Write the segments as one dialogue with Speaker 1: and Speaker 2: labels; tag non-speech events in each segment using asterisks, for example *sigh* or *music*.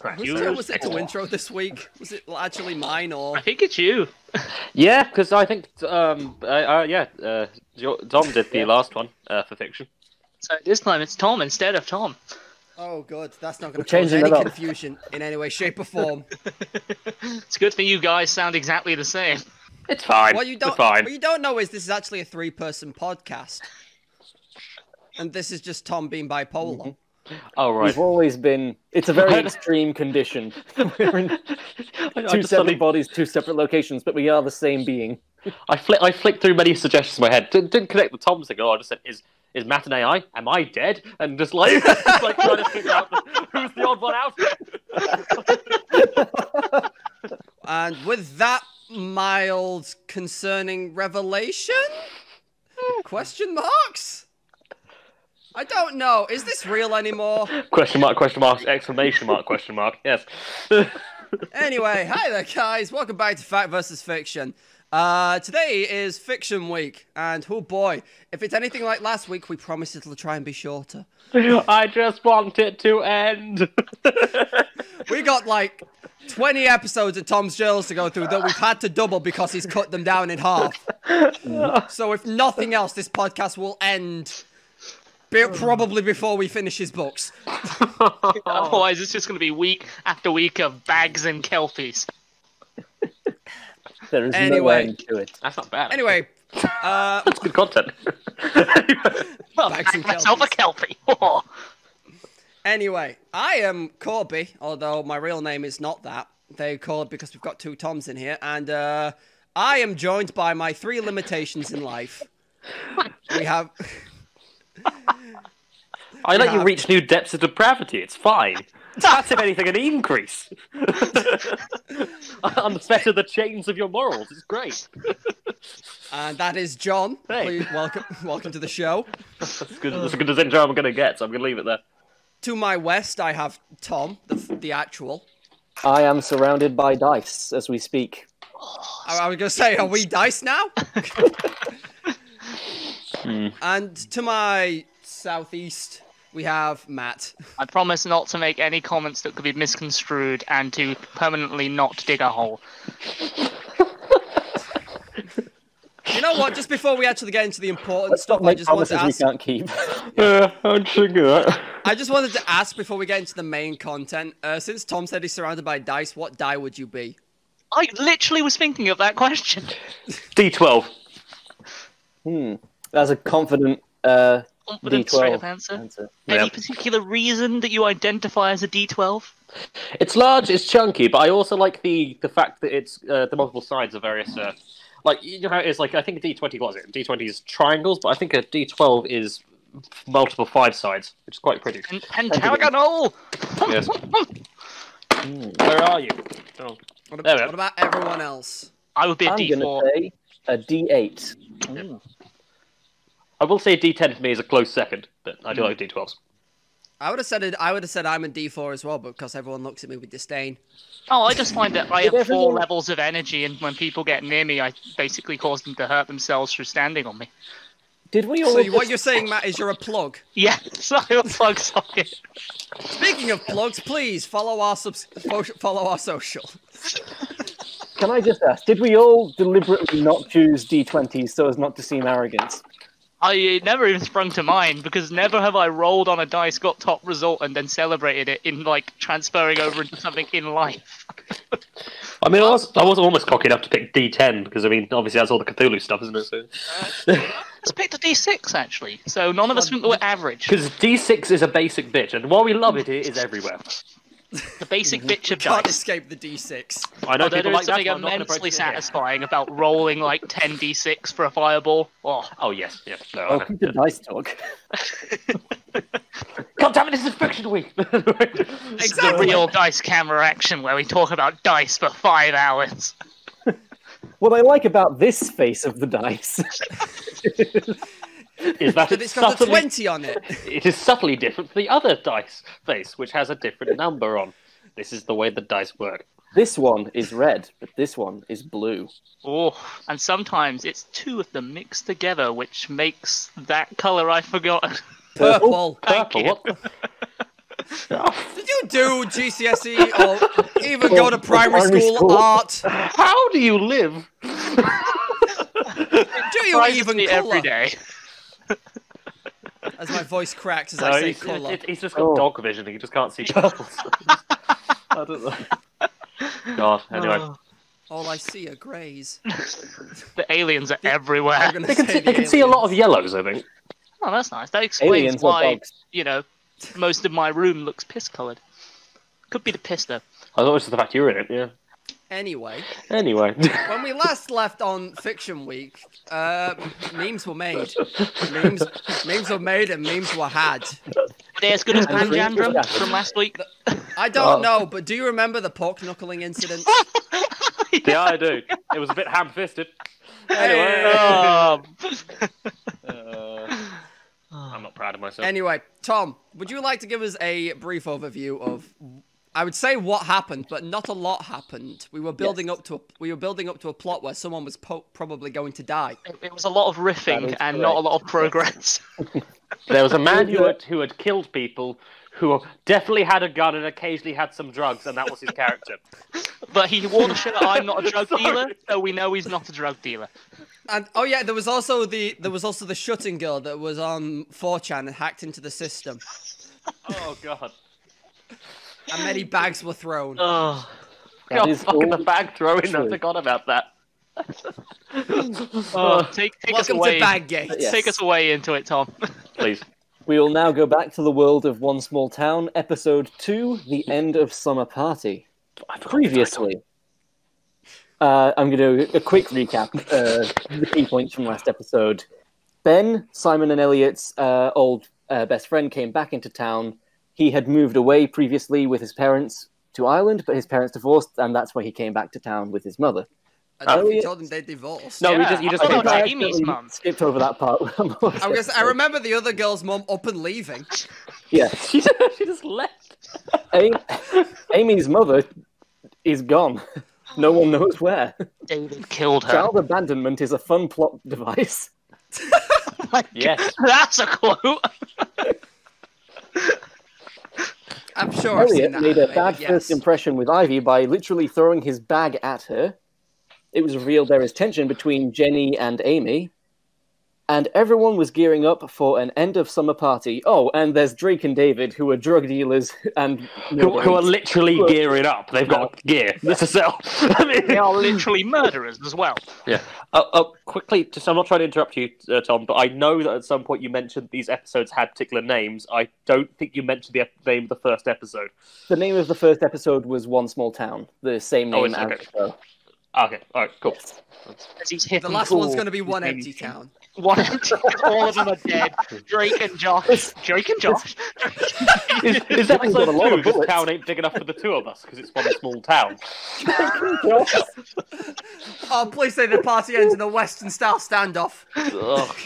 Speaker 1: Crack.
Speaker 2: Whose turn was it to intro this week? Was it actually mine or?
Speaker 3: I think it's you.
Speaker 1: Yeah, because I think um, uh, uh, yeah, uh, Jo- Tom did the last one uh, for fiction.
Speaker 3: So this time it's Tom instead of Tom.
Speaker 2: Oh, good. That's not going to cause any confusion in any way, shape, or form. *laughs*
Speaker 3: It's good for you guys sound exactly the same.
Speaker 1: It's fine.
Speaker 2: What you don't,
Speaker 1: fine.
Speaker 2: what you don't know is this is actually a three-person podcast, and this is just Tom being bipolar.
Speaker 1: Oh right.
Speaker 4: We've always been. It's a very extreme condition. *laughs* We're in *laughs*
Speaker 1: I,
Speaker 4: two separate
Speaker 1: suddenly,
Speaker 4: bodies, two separate locations, but we are the same being.
Speaker 1: I flick, I flicked through many suggestions in my head. Didn't, didn't connect with Tom's thing. Oh, I just said, "Is is Matt an AI? Am I dead?" And just like, *laughs* just like trying to figure out the, who's the odd one out.
Speaker 2: And with that mild concerning revelation? Hmm. Question marks? I don't know. Is this real anymore?
Speaker 1: question mark? Question mark? Exclamation mark? Question mark? Yes. *laughs*
Speaker 2: Anyway, hi there, guys. Welcome back to Fact versus Fiction. Uh, today is Fiction Week, and oh boy, if it's anything like last week, we promise it'll try and be shorter. *laughs*
Speaker 1: I just want it to end. *laughs*
Speaker 2: We got like 20 episodes of Tom's Jills to go through that we've had to double because he's cut them down in half. So if nothing else, this podcast will end be- probably before we finish his books. *laughs*
Speaker 3: Otherwise, it's just going to be week after week of bags and kelpies.
Speaker 4: There is no
Speaker 2: Anyway.
Speaker 4: end to it.
Speaker 1: That's not bad.
Speaker 2: Anyway, uh,
Speaker 1: that's good content. *laughs*
Speaker 3: Well,
Speaker 2: Bags and
Speaker 3: back myself a kelpie. *laughs*
Speaker 2: anyway, I am Corby, although my real name is not that. They called because we've got two Toms in here, and uh, I am joined by my three limitations in life. We have.
Speaker 1: I let you
Speaker 2: Yeah.
Speaker 1: reach new depths of depravity. It's fine. *laughs* That's if anything an increase. *laughs* Unfetter the chains of your morals. It's great.
Speaker 2: And that is John.
Speaker 1: Hey.
Speaker 2: Please welcome, welcome to the show.
Speaker 1: That's good. That's as good as intro I'm gonna get. So I'm gonna leave it there.
Speaker 2: To my west, I have Tom, the, the actual.
Speaker 4: I am surrounded by dice as we speak.
Speaker 2: I, I was gonna say, are we dice now? *laughs*
Speaker 1: Hmm.
Speaker 2: And to my southeast, we have Matt.
Speaker 3: I promise not to make any comments that could be misconstrued and to permanently not dig a hole.
Speaker 2: You know what? Just before we actually get into the important
Speaker 4: Let's
Speaker 2: stuff, I just wanted
Speaker 4: promises
Speaker 2: to
Speaker 4: we
Speaker 2: ask.
Speaker 4: can't keep. *laughs*
Speaker 1: Yeah, I'm thinking that.
Speaker 2: I just wanted to ask before we get into the main content. Uh, since Tom said he's surrounded by dice, what die would you be?
Speaker 3: I literally was thinking of that question.
Speaker 1: D12.
Speaker 4: Hmm. That's a confident uh,
Speaker 3: Confident
Speaker 4: D12
Speaker 3: straight up answer.
Speaker 4: answer.
Speaker 3: Any
Speaker 1: Yeah.
Speaker 3: particular reason that you identify as a D12?
Speaker 1: It's large, it's chunky, but I also like the the fact that it's uh, the multiple sides are various. Uh, like you know how it is. Like I think a D20 was it? D20 is triangles, but I think a D12 is multiple five sides, which is quite pretty.
Speaker 3: Pen- Pentagonal!
Speaker 1: Yes. *laughs* Where are you? Oh.
Speaker 2: What,
Speaker 1: There we
Speaker 2: ab- what about everyone else?
Speaker 3: I would be a
Speaker 4: I'm
Speaker 3: D4.
Speaker 4: gonna say a D8.
Speaker 1: I will say D10 for me is a close second, but I do hmm. like D12s.
Speaker 2: I would have said it. I would have said I'm a D4 as well, but because everyone looks at me with disdain.
Speaker 3: Oh, I just find that I *laughs* have four levels of energy, and when people get near me, I basically cause them to hurt themselves through standing on me.
Speaker 4: Did we all?
Speaker 2: So what you're saying, Matt, is you're a plug. *laughs*
Speaker 3: Yeah, so a plug socket.
Speaker 2: Speaking of plugs, please follow our subs- follow our social.
Speaker 4: Can I just ask? Did we all deliberately not choose D20s so as not to seem arrogant?
Speaker 3: I it never even sprung to mind because never have I rolled on a dice, got top result, and then celebrated it in like transferring over into something in life.
Speaker 1: I mean, I was, I was almost cocky enough to pick D10 because I mean, obviously that's all the Cthulhu stuff, isn't it? So.
Speaker 3: Let's pick the D6 actually. So none of us think that we're average.
Speaker 1: Because D6 is a basic bitch, and while we love it, it is everywhere.
Speaker 3: The basic *laughs* bitch of
Speaker 2: Can't
Speaker 3: dice.
Speaker 2: escape the D6.
Speaker 1: I know
Speaker 3: Although
Speaker 1: people
Speaker 3: there
Speaker 1: like
Speaker 3: is
Speaker 1: that.
Speaker 3: something
Speaker 1: but I'm not gonna
Speaker 3: immensely
Speaker 1: approach it
Speaker 3: satisfying about rolling like 10 d6 for a fireball. Oh,
Speaker 1: Oh yes, yes. No,
Speaker 4: Oh,
Speaker 1: I
Speaker 4: keep
Speaker 1: know.
Speaker 4: the dice talk.
Speaker 1: God damn it! This is fiction week. *laughs*
Speaker 3: this is the real dice camera action where we talk about dice for five hours.
Speaker 4: What I like about this face of the dice *laughs*
Speaker 1: is that
Speaker 2: But
Speaker 1: it's
Speaker 2: it's got the
Speaker 1: subtly,
Speaker 2: 20 on it. *laughs*
Speaker 1: it is subtly different from the other dice face, which has a different number on. This is the way the dice work.
Speaker 4: This one is red, but this one is blue.
Speaker 3: Oh, and sometimes it's two of them mixed together, which makes that color I forgot.
Speaker 2: Purple. *laughs*
Speaker 3: Thank
Speaker 1: Purple.
Speaker 3: you.
Speaker 1: What? the- *laughs*
Speaker 2: Did you do GCSE or even go to
Speaker 4: oh,
Speaker 2: primary
Speaker 4: primary
Speaker 2: school,
Speaker 4: school.
Speaker 2: art?
Speaker 1: How do you live?
Speaker 2: Do you
Speaker 3: Surprises
Speaker 2: even colour?
Speaker 3: day.
Speaker 2: As my voice cracks as
Speaker 1: No,
Speaker 2: I say
Speaker 1: he's,
Speaker 2: colour.
Speaker 1: it- he's just got
Speaker 4: Oh.
Speaker 1: dog vision. He just can't see *laughs* purples. I don't know. God. Anyway,
Speaker 3: Oh,
Speaker 2: All I see are greys.
Speaker 3: the aliens are everywhere.
Speaker 1: they can see,
Speaker 2: the
Speaker 1: they can see a lot of yellows. I think.
Speaker 3: Oh, that's nice. That explains
Speaker 4: Aliens
Speaker 3: why you know most of my room looks piss coloured. Could be the piss though.
Speaker 1: I thought it was just the fact you were in it. Yeah.
Speaker 2: Anyway,
Speaker 1: Anyway.
Speaker 2: when we last left on Fiction Week, uh, memes were made. Memes, memes were made and memes were had.
Speaker 3: Are they as good as
Speaker 4: And
Speaker 3: Panjandrum from last week?
Speaker 2: I don't
Speaker 1: Oh.
Speaker 2: know, but do you remember the pork knuckling incident? *laughs*
Speaker 1: yeah, I do. It was a bit ham-fisted.
Speaker 2: Hey.
Speaker 3: Um,
Speaker 1: Uh, I'm not proud of myself.
Speaker 2: Anyway, Tom, would you like to give us a brief overview of? I would say what happened, but not a lot happened. We were building
Speaker 4: Yes.
Speaker 2: up to a, we were building up to a plot where someone was po- probably going to die.
Speaker 3: it, it was a lot of riffing
Speaker 4: is
Speaker 3: and not a lot of progress. *laughs*
Speaker 1: There was a man who had, who had killed people, who definitely had a gun and occasionally had some drugs, and that was his character. *laughs*
Speaker 3: but he wore the shirt "I'm not a drug *laughs* dealer," so we know he's not a drug dealer.
Speaker 2: And oh yeah, there was also the there was also the shutting girl that was on 4chan and hacked into the system,
Speaker 1: Oh god.
Speaker 2: And many bags were thrown.
Speaker 3: Oh,
Speaker 4: That
Speaker 1: God,
Speaker 4: is
Speaker 1: fucking the bag throwing. I forgot about that. *laughs*
Speaker 3: oh, take take us
Speaker 2: Welcome
Speaker 3: away.
Speaker 2: to Baggate.
Speaker 4: Yes.
Speaker 3: Take us away into it, Tom. *laughs*
Speaker 1: Please.
Speaker 4: We will now go back to the world of One Small Town, episode two, The End of Summer Party.
Speaker 1: I forgot.
Speaker 4: Previously, uh, I'm going to do a quick recap uh, the key points from last episode. Ben, Simon and Elliot's uh, old uh, best friend, came back into town. He had moved away previously with his parents to Ireland, but his parents divorced, and that's why he came back to town with his mother.
Speaker 2: I thought you oh,
Speaker 4: Elliot-
Speaker 2: told them they divorced.
Speaker 1: No, you
Speaker 3: Yeah,
Speaker 1: just you just
Speaker 3: thought
Speaker 1: came
Speaker 3: that was
Speaker 1: back.
Speaker 3: Amy's
Speaker 4: accidentally
Speaker 3: mum.
Speaker 4: Skipped over that part. *laughs*
Speaker 2: I guess I remember the other girl's mum up and leaving. *laughs*
Speaker 4: Yeah, *laughs*
Speaker 1: She just, she just left.
Speaker 4: A- Amy's mother is gone. No one knows where.
Speaker 3: David killed her.
Speaker 4: Child abandonment is a fun plot device.
Speaker 1: Oh yes.
Speaker 3: That's a quote.
Speaker 2: I'm sure
Speaker 4: Elliot made a bad
Speaker 2: yes.
Speaker 4: first impression with Ivy by literally throwing his bag at her. It was revealed there is tension between Jenny and Amy, and everyone was gearing up for an end of summer party. Oh, and there's Drake and David, who are drug dealers and
Speaker 1: Who, who are literally
Speaker 4: Well-
Speaker 1: gearing up. They've got gear to sell. *laughs* I mean,
Speaker 3: They are literally murderers as well.
Speaker 1: Yeah. Uh, uh, quickly, just I'm not trying to interrupt you, uh, Tom, but I know that at some point you mentioned these episodes had particular names. I don't think you mentioned the ep- name of the first episode.
Speaker 4: the name of the first episode was One Small Town, the same
Speaker 1: Oh,
Speaker 4: name
Speaker 1: it's
Speaker 4: as
Speaker 1: okay.
Speaker 4: the.
Speaker 1: Okay, all right, cool.
Speaker 3: As he's hit
Speaker 2: The
Speaker 3: and
Speaker 2: last one's going to be one empty town.
Speaker 3: One *laughs* empty. All of them are dead. Drake and Josh. Drake and Josh. *laughs*
Speaker 1: Is, is
Speaker 4: got a
Speaker 1: episode
Speaker 4: lot
Speaker 1: two
Speaker 4: of
Speaker 1: just
Speaker 4: bullets.
Speaker 1: town ain't big enough for the two of us because it's one small town? *laughs*
Speaker 2: Oh, please say the party ends in a Western style standoff.
Speaker 1: Ugh.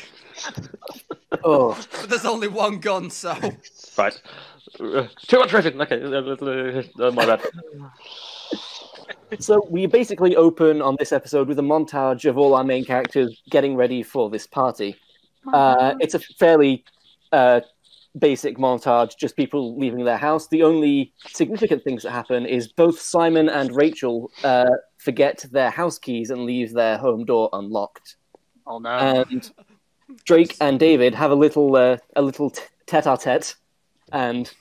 Speaker 4: oh,
Speaker 2: But there's only one gun, so.
Speaker 1: Right. Uh, too much written. Okay, uh, uh, uh, my bad.
Speaker 4: So we basically open on this episode with a montage of all our main characters getting ready for this party. Uh, it's a fairly uh, basic montage, just people leaving their house. The only significant things that happen is both Simon and Rachel uh, forget their house keys and leave their home door unlocked.
Speaker 3: Oh no.
Speaker 4: And Drake and David have a little uh, a little tete-a-tete, and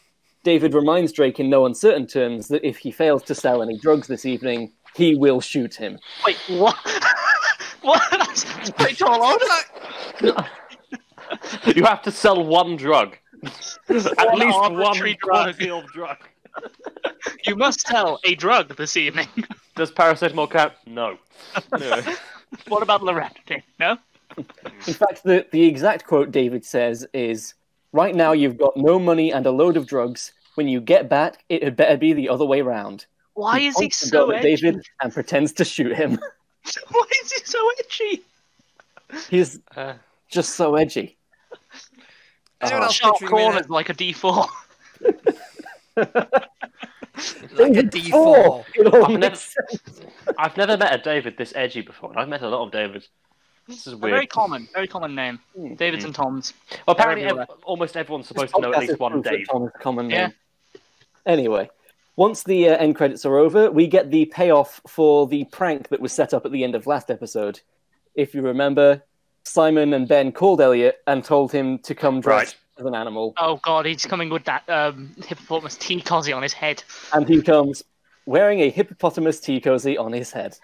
Speaker 4: David reminds Drake in no uncertain terms that if he fails to sell any drugs this evening, he will shoot him.
Speaker 3: Wait, what? *laughs* what? *laughs* That's pretty tall order. *laughs*
Speaker 1: You have to sell one drug. At
Speaker 3: One
Speaker 1: least one
Speaker 3: drug.
Speaker 1: drug.
Speaker 3: You must sell a drug this evening.
Speaker 1: Does paracetamol count? No. no.
Speaker 3: what about Loratadine? No.
Speaker 4: In fact, the, the exact quote David says is Right now, you've got no money and a load of drugs. When you get back, it had better be the other way round.
Speaker 3: Why is he so edgy?
Speaker 4: David and pretends to shoot him. *laughs* *laughs*
Speaker 3: Why is he so edgy?
Speaker 4: He's
Speaker 1: Uh,
Speaker 4: just so edgy.
Speaker 2: Anyone
Speaker 4: Oh.
Speaker 2: else
Speaker 3: Sharp
Speaker 2: picturing me in
Speaker 3: corners like a D4.
Speaker 2: like a
Speaker 4: David
Speaker 2: D4?
Speaker 4: Four. *laughs*
Speaker 1: I've never- I've never met a David this edgy before, and I've met a lot of Davids. This is
Speaker 3: A very common, very common name.
Speaker 4: Hmm.
Speaker 3: Davids and Toms.
Speaker 1: Well, apparently, ev- almost everyone's supposed to know at least one
Speaker 4: proof
Speaker 1: Dave.
Speaker 4: Tom is a common
Speaker 3: Yeah.
Speaker 4: name. Anyway, once the uh, end credits are over, we get the payoff for the prank that was set up at the end of last episode. If you remember, Simon and Ben called Elliot and told him to come dressed as an animal,
Speaker 3: Oh god, he's coming with that um, hippopotamus tea cosy on his head.
Speaker 4: and he comes wearing a hippopotamus tea cozy on his head.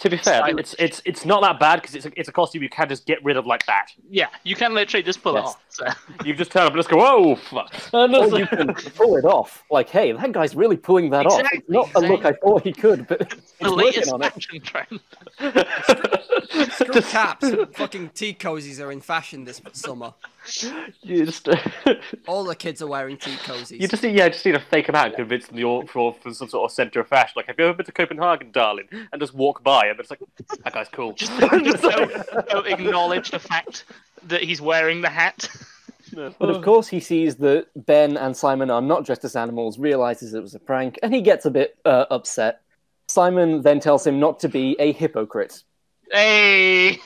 Speaker 1: To be fair,
Speaker 3: Silent.
Speaker 1: it's it's it's not that bad because it's a, it's a costume you can just get rid of like that.
Speaker 3: Yeah, you can literally just pull
Speaker 4: Yes.
Speaker 3: it off. So. *laughs*
Speaker 1: You just turn up and just go, whoa, fuck. And
Speaker 4: Or you
Speaker 1: like-
Speaker 4: can *laughs* pull it off. Like, hey, that guy's really pulling that off. It's
Speaker 3: Exactly,
Speaker 4: not a look I thought he could, but it's
Speaker 3: the
Speaker 4: working
Speaker 3: latest
Speaker 4: on it.
Speaker 3: fashion trend. *laughs*
Speaker 2: Screw caps. Fucking tea cozies are in fashion this summer. *laughs*
Speaker 1: you just *laughs*
Speaker 2: All the kids are wearing tea cozies.
Speaker 1: you just need, yeah, just need to fake them out and convince them you're for, for some sort of centre of fashion. Like, have you ever been to Copenhagen, darling? And just walk by and it's like, that guy's cool.
Speaker 3: Just don't, *laughs* don't acknowledge the fact that he's wearing the hat.
Speaker 4: But of course, he sees that Ben and Simon are not dressed as animals, realizes it was a prank, and he gets a bit uh, upset. Simon then tells him not to be a hypocrite.
Speaker 3: Hey,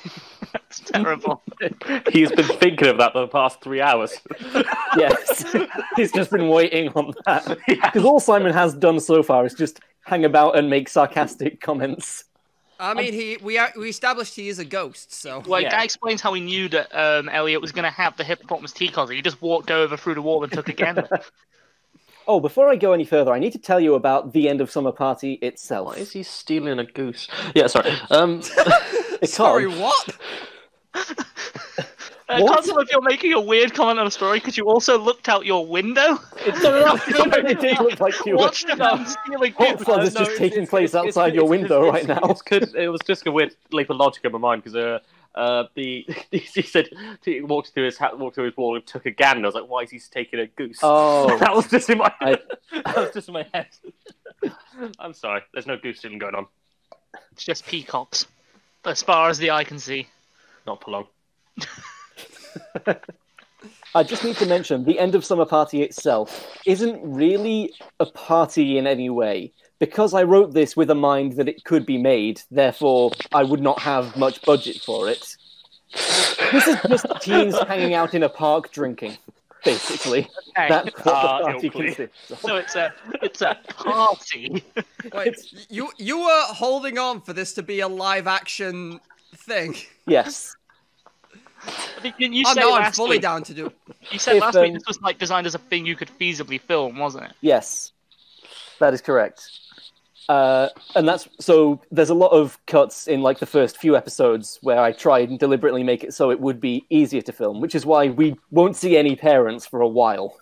Speaker 3: that's terrible. *laughs*
Speaker 1: He's been thinking of that for the past three hours. *laughs*
Speaker 4: Yes, *laughs* he's just been waiting on that. Because all Simon has done so far is just hang about and make sarcastic comments.
Speaker 2: I mean, he we are, we established he is a ghost, so
Speaker 3: Well,
Speaker 1: Yeah.
Speaker 3: that explains how he knew that um, Elliot was going to have the hippopotamus tea cosy. He just walked over through the wall and took a gander.
Speaker 4: Oh, before I go any further, I need to tell you about the end of summer party itself.
Speaker 1: Why is he stealing a goose? Yeah, sorry. Um,
Speaker 2: sorry,
Speaker 4: Because-
Speaker 2: what? *laughs*
Speaker 3: Uh,
Speaker 4: What?
Speaker 3: Constable, if you're making a weird comment on a story because you also looked out your window,
Speaker 4: It's *laughs* *laughs* it did look like you were.
Speaker 3: watched a man steal a
Speaker 4: What
Speaker 3: goose.
Speaker 4: fun is just taking place outside your window right now?
Speaker 1: It's good, it was just a weird leap of logic in my mind because uh, uh, the he said he walked through his hat, walked through his wall and took a gander. I was like, why is he taking a goose?
Speaker 4: Oh,
Speaker 1: that was just in my
Speaker 4: I-
Speaker 1: that was just in my head. I'm sorry, there's no goose stealing going on.
Speaker 3: It's just peacocks, as far as the eye can see.
Speaker 1: Not for long. *laughs*
Speaker 4: I just need to mention the end of summer party itself isn't really a party in any way. Because I wrote this with a mind that it could be made, therefore I would not have much budget for it. This is just teens hanging out in a park drinking, basically.
Speaker 3: Okay.
Speaker 4: That's what the
Speaker 1: Ah,
Speaker 4: party
Speaker 1: Ilkley.
Speaker 4: consists of.
Speaker 3: So it's a it's a party. *laughs*
Speaker 2: Wait, you you were holding on for this to be a live action thing.
Speaker 4: Yes.
Speaker 3: Didn't you
Speaker 2: Oh
Speaker 3: say
Speaker 2: no, I'm fully
Speaker 3: week?
Speaker 2: down to do.
Speaker 3: You said
Speaker 4: If,
Speaker 3: last week
Speaker 4: um,
Speaker 3: this was like designed as a thing you could feasibly film, wasn't it?
Speaker 4: Yes, that is correct. Uh, and that's so. There's a lot of cuts in like the first few episodes where I tried and deliberately make it so it would be easier to film, which is why we won't see any parents for a while.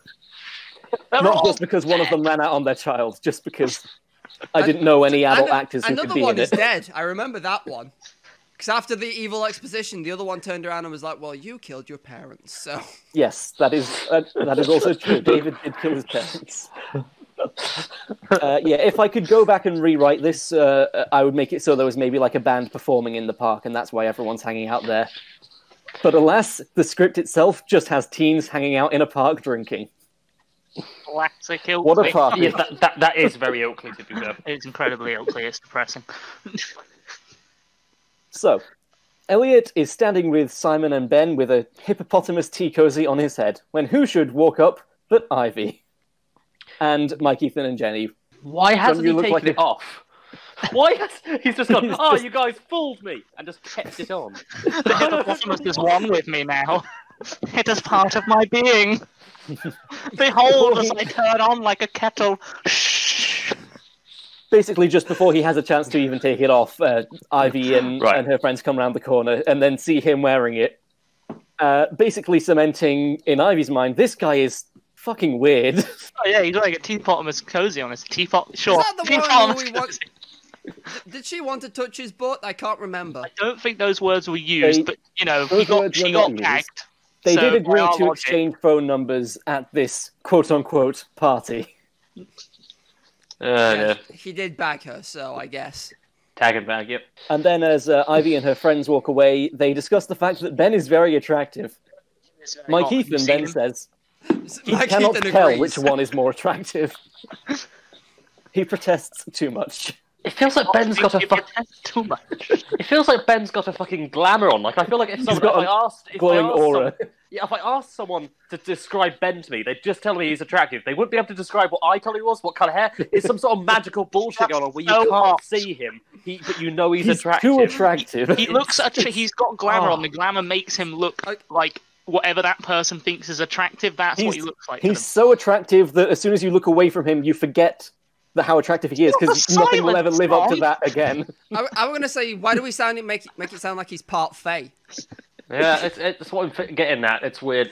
Speaker 3: They're
Speaker 4: Not just because one of them ran out on their child, just because I didn't know any adult actors who could
Speaker 2: Another one is dead. I remember that one. Because after the evil exposition, the other one turned around and was like, "Well, you killed your parents, so."
Speaker 4: Yes, that is uh, that is also true. *laughs* David did kill his parents. Uh, yeah, if I could go back and rewrite this, uh, I would make it so there was maybe like a band performing in the park, and that's why everyone's hanging out there. But alas, the script itself just has teens hanging out in a park drinking.
Speaker 3: classic Ilkley.
Speaker 4: What a party!
Speaker 1: Yeah, that, that, that is very Oakley to be fair.
Speaker 3: It's incredibly Ilkley. It's depressing.
Speaker 4: So, Elliot is standing with Simon and Ben with a hippopotamus tea cozy on his head when who should walk up but Ivy and Mike, Ethan, and Jenny.
Speaker 1: Why hasn't
Speaker 4: you
Speaker 1: he
Speaker 4: look
Speaker 1: taken
Speaker 4: like
Speaker 1: it off? Why has he's just gone? *laughs*
Speaker 4: He's
Speaker 1: Oh, you guys fooled me, and just kept it on. *laughs*
Speaker 3: The hippopotamus is one with me now. *laughs* It is part of my being. Behold, as I turn on like a kettle. Shh.
Speaker 4: basically just before he has a chance to even take it off, uh, Ivy and,
Speaker 1: Right.
Speaker 4: and her friends come around the corner and then see him wearing it. Uh, basically cementing in Ivy's mind, this guy is fucking weird. *laughs*
Speaker 3: Oh yeah, he's wearing a teapot teapotamus cozy on his teapot. Sure,
Speaker 2: that the one we want- *laughs* Did she want to touch his butt? I can't remember.
Speaker 3: I don't think those words were used,
Speaker 4: They-
Speaker 3: but you know,
Speaker 4: those
Speaker 3: he got
Speaker 4: words
Speaker 3: she got
Speaker 4: not
Speaker 3: gagged.
Speaker 4: they
Speaker 3: So,
Speaker 4: did agree
Speaker 3: by our
Speaker 4: to
Speaker 3: logic-
Speaker 4: exchange phone numbers at this quote unquote party.
Speaker 1: Uh,
Speaker 2: Yeah,
Speaker 1: yeah.
Speaker 2: He did bag her, so I guess.
Speaker 1: Tag and bag, yep.
Speaker 4: And then as uh, Ivy and her friends walk away, they discuss the fact that Ben is very attractive. Mike
Speaker 3: have
Speaker 4: Ethan then
Speaker 3: him?
Speaker 4: says he
Speaker 2: Mike
Speaker 4: cannot
Speaker 2: Ethan
Speaker 4: tell
Speaker 2: agrees.
Speaker 4: which one is more attractive. *laughs* he protests too much.
Speaker 1: It feels like Ben's got a
Speaker 3: If you
Speaker 1: fuck.
Speaker 3: test too much. *laughs*
Speaker 1: It feels like Ben's got a fucking glamour on. Like I feel like if someone,
Speaker 4: got
Speaker 1: if I asked, if I
Speaker 4: Glowing
Speaker 1: asked
Speaker 4: aura.
Speaker 1: some- yeah, if I asked someone to describe Ben to me, they'd just tell me he's attractive. They wouldn't be able to describe what eye color he was, what color hair. It's some sort of magical *laughs* bullshit going on where you
Speaker 3: so
Speaker 1: can't
Speaker 3: hot.
Speaker 1: see him, he, but you know he's,
Speaker 4: He's
Speaker 1: attractive.
Speaker 4: too attractive.
Speaker 3: He looks attra- he's got glamour
Speaker 1: Oh.
Speaker 3: on. The oh. glamour makes him look like whatever that person thinks is attractive. That's what he looks like.
Speaker 4: He's so attractive that as soon as you look away from him, you forget that how attractive he is because nothing will ever
Speaker 3: silence,
Speaker 4: live up to that again. *laughs* *laughs*
Speaker 2: I, I'm gonna say, why do we sound it make it make it sound like he's part Fey?
Speaker 1: Yeah, it's, it's what I'm getting at. It's weird.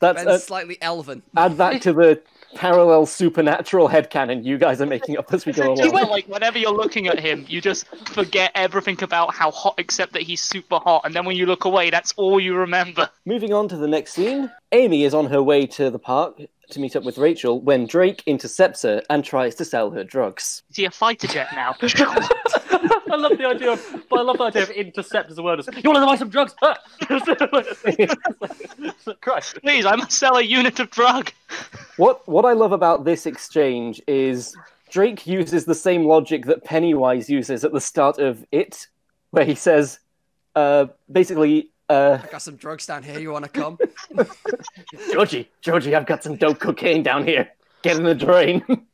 Speaker 4: That's uh,
Speaker 2: slightly elven.
Speaker 4: add that to the *laughs* parallel supernatural headcanon you guys are making up as we go along.
Speaker 3: went like whenever you're looking at him, you just forget everything about how hot, except that he's super hot, and then when you look away, that's all you remember.
Speaker 4: Moving on to the next scene, Amy is on her way to the park to meet up with Rachel when Drake intercepts her and tries to sell her drugs.
Speaker 3: Is he a fighter jet now? *laughs*
Speaker 1: I love the idea of, but I love the idea of intercept as a word. You want to buy some drugs? *laughs* Christ.
Speaker 3: Please, I must sell a unit of drug.
Speaker 4: What what I love about this exchange is Drake uses the same logic that Pennywise uses at the start of It, where he says, uh, basically, uh,
Speaker 2: I got some drugs down here. You wanna come? *laughs*
Speaker 4: Georgie, Georgie, I've got some dope cocaine down here. Get in the drain. *laughs*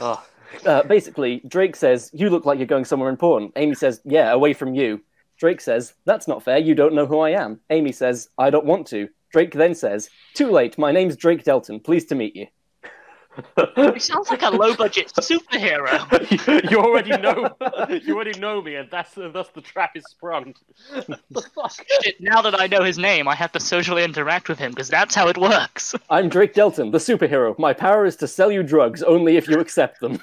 Speaker 1: Oh,
Speaker 4: uh, basically, Drake says, You look like you're going somewhere important. Amy says, Yeah, away from you. Drake says, That's not fair. You don't know who I am. Amy says, I don't want to. Drake then says, Too late. My name's Drake Delton. Pleased to meet you.
Speaker 3: He sounds like a low-budget superhero. *laughs*
Speaker 1: you already know. You already know me, and that's thus the trap is sprung. the fuck?
Speaker 3: Shit, now that I know his name, I have to socially interact with him because that's how it works. *laughs*
Speaker 4: I'm Drake Delton, the superhero. My power is to sell you drugs only if you accept them.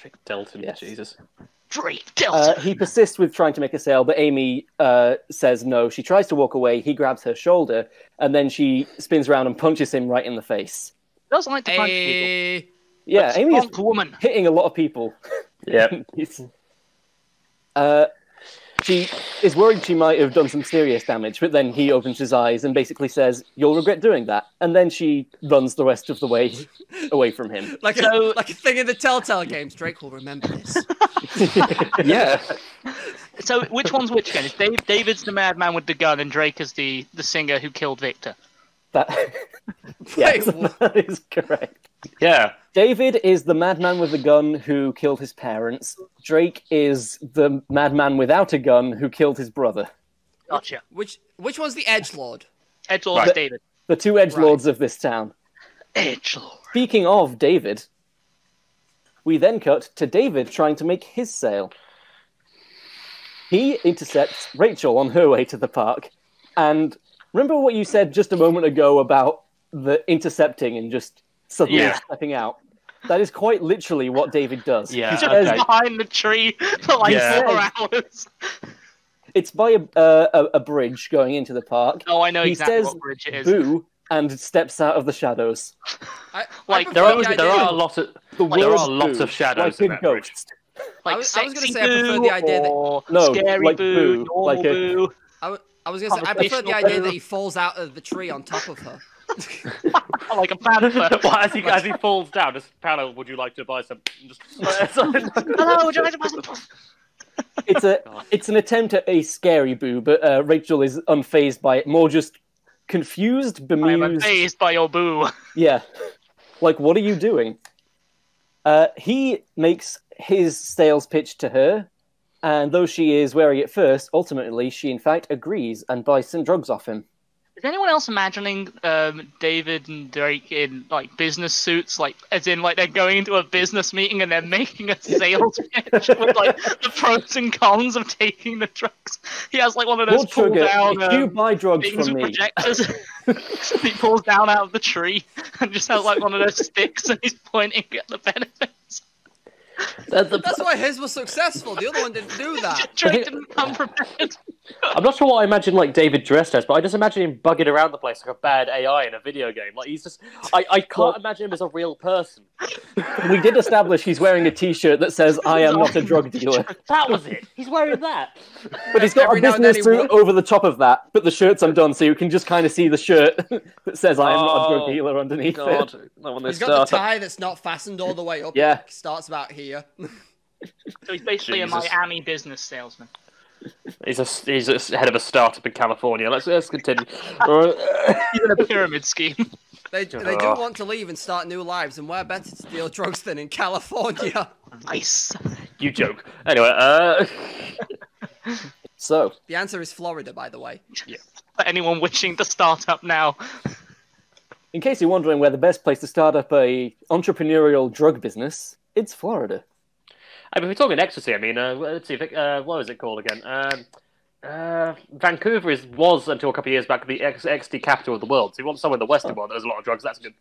Speaker 1: Drake Delton,
Speaker 4: Yes.
Speaker 1: Jesus.
Speaker 3: Drake
Speaker 4: Uh, he persists with trying to make a sale, but Amy uh, says no. She tries to walk away. He grabs her shoulder, and then she spins around and punches him right in the face.
Speaker 3: Does like to punch people.
Speaker 2: Hey,
Speaker 4: Yeah, Amy is
Speaker 3: Strong woman.
Speaker 4: hitting a lot of people.
Speaker 1: Yeah. *laughs*
Speaker 4: Uh, she is worried she might have done some serious damage, but then he opens his eyes and basically says, "You'll regret doing that." And then she runs the rest of the way *laughs* away from him.
Speaker 2: like a
Speaker 3: So-
Speaker 2: like a thing in the Telltale games. Drake will remember this. *laughs*
Speaker 1: yeah.
Speaker 3: So which one's which again? Is Dave, David's the madman with the gun, and Drake is the, the singer who killed Victor.
Speaker 4: That, *laughs* *laughs* yes,
Speaker 2: what?
Speaker 4: that is correct.
Speaker 1: Yeah.
Speaker 4: David is the madman with the gun who killed his parents. Drake is the madman without a gun who killed his brother.
Speaker 3: Gotcha.
Speaker 2: Which which one's the Edge Lord?
Speaker 3: Edgelord
Speaker 1: Right.
Speaker 3: David.
Speaker 4: The two edge lords of this town.
Speaker 3: Edgelord.
Speaker 4: Speaking of David, we then cut to David trying to make his sale. He intercepts Rachel on her way to the park. And remember what you said just a moment ago about the intercepting and just suddenly
Speaker 1: Yeah.
Speaker 4: stepping out? That is quite literally what David does.
Speaker 1: Yeah,
Speaker 4: he's
Speaker 3: Just
Speaker 1: okay.
Speaker 3: behind the tree for like
Speaker 1: Yeah.
Speaker 3: four hours.
Speaker 4: It's by a, uh, a, a bridge going into the park.
Speaker 3: Oh, I know
Speaker 4: He
Speaker 3: exactly
Speaker 4: says
Speaker 3: what bridge it is.
Speaker 4: Boo and steps out of the shadows.
Speaker 2: I,
Speaker 3: Like,
Speaker 2: I
Speaker 1: There are
Speaker 2: the
Speaker 1: there are a lot of
Speaker 4: The
Speaker 3: Like,
Speaker 1: there
Speaker 4: word
Speaker 1: are lots
Speaker 4: boo,
Speaker 1: of shadows
Speaker 4: like
Speaker 1: in
Speaker 4: a
Speaker 1: that bridge.
Speaker 4: ghost.
Speaker 3: Like
Speaker 2: I was- was gonna say I prefer
Speaker 3: boo
Speaker 2: the idea that-
Speaker 3: or
Speaker 4: No,
Speaker 3: scary
Speaker 4: like
Speaker 3: boo,
Speaker 4: boo,
Speaker 3: normal
Speaker 4: like a-
Speaker 3: boo.
Speaker 2: I, w- I was gonna say I prefer the idea that he falls out of the tree on top of her. *laughs*
Speaker 3: like a panther.
Speaker 1: well, as he as he falls down, just Paolo, would you like to buy some? Just, *laughs*
Speaker 3: Hello, would you like to buy some?
Speaker 4: It's a it's an attempt at a scary boo, but uh, Rachel is unfazed by it, more just confused, bemused.
Speaker 3: I am
Speaker 4: bemused.
Speaker 3: amazed by your boo.
Speaker 4: Yeah, like what are you doing? Uh, he makes his sales pitch to her, and though she is wary at first, ultimately she in fact agrees and buys some drugs off him.
Speaker 3: Is anyone else imagining um, David and Drake in like business suits, like as in like they're going into a business meeting and they're making a sales *laughs* pitch with like the pros and cons of taking the drugs? He has like one of those pull down.
Speaker 4: if you
Speaker 3: um,
Speaker 4: buy drugs
Speaker 3: things
Speaker 4: from me,
Speaker 3: projectors. *laughs* *laughs* he pulls down out of the tree and just has like one of those sticks and he's pointing at the benefits. *laughs*
Speaker 2: That's why his was successful. The other one didn't do *laughs* that.
Speaker 3: Drake didn't come prepared. *laughs*
Speaker 1: I'm not sure what I imagine like David dressed as, but I just imagine him bugging around the place like a bad AI in a video game. Like he's just, I, I can't
Speaker 4: Well-
Speaker 1: imagine him as a real person.
Speaker 4: we did establish he's wearing a T-shirt that says "I am not a drug dealer,"
Speaker 1: That was it. He's wearing that.
Speaker 4: but he's got
Speaker 2: Every
Speaker 4: a
Speaker 2: now and then
Speaker 4: business suit over the top of that. But the shirt's undone, so you can just kind of see the shirt that says "I am not a drug
Speaker 1: Oh,
Speaker 4: dealer" underneath
Speaker 1: God,
Speaker 4: it.
Speaker 1: not when they
Speaker 2: He's got the tie that's not fastened all the way up.
Speaker 4: Yeah.
Speaker 2: It starts about here. *laughs*
Speaker 3: So he's basically
Speaker 1: Jesus.
Speaker 3: a Miami business salesman.
Speaker 1: He's a he's a head of a startup in California. Let's let's continue. *laughs*
Speaker 3: He's in a pyramid scheme.
Speaker 2: They, they do
Speaker 1: Oh.
Speaker 2: want to leave and start new lives, and where better to deal drugs than in California?
Speaker 3: nice.
Speaker 1: you joke. Anyway, uh, *laughs*
Speaker 4: So
Speaker 2: The answer is Florida, by the way.
Speaker 3: For anyone wishing to start up now,
Speaker 4: In case you're wondering where the best place to start up a entrepreneurial drug business, it's Florida.
Speaker 1: I mean, we're talking ecstasy. I mean, uh, let's see. Vic- Uh, what was it called again? Um, uh, Vancouver is was until a couple of years back the ex- ecstasy capital of the world. So you want somewhere in the Western world that has a lot of drugs. That's good.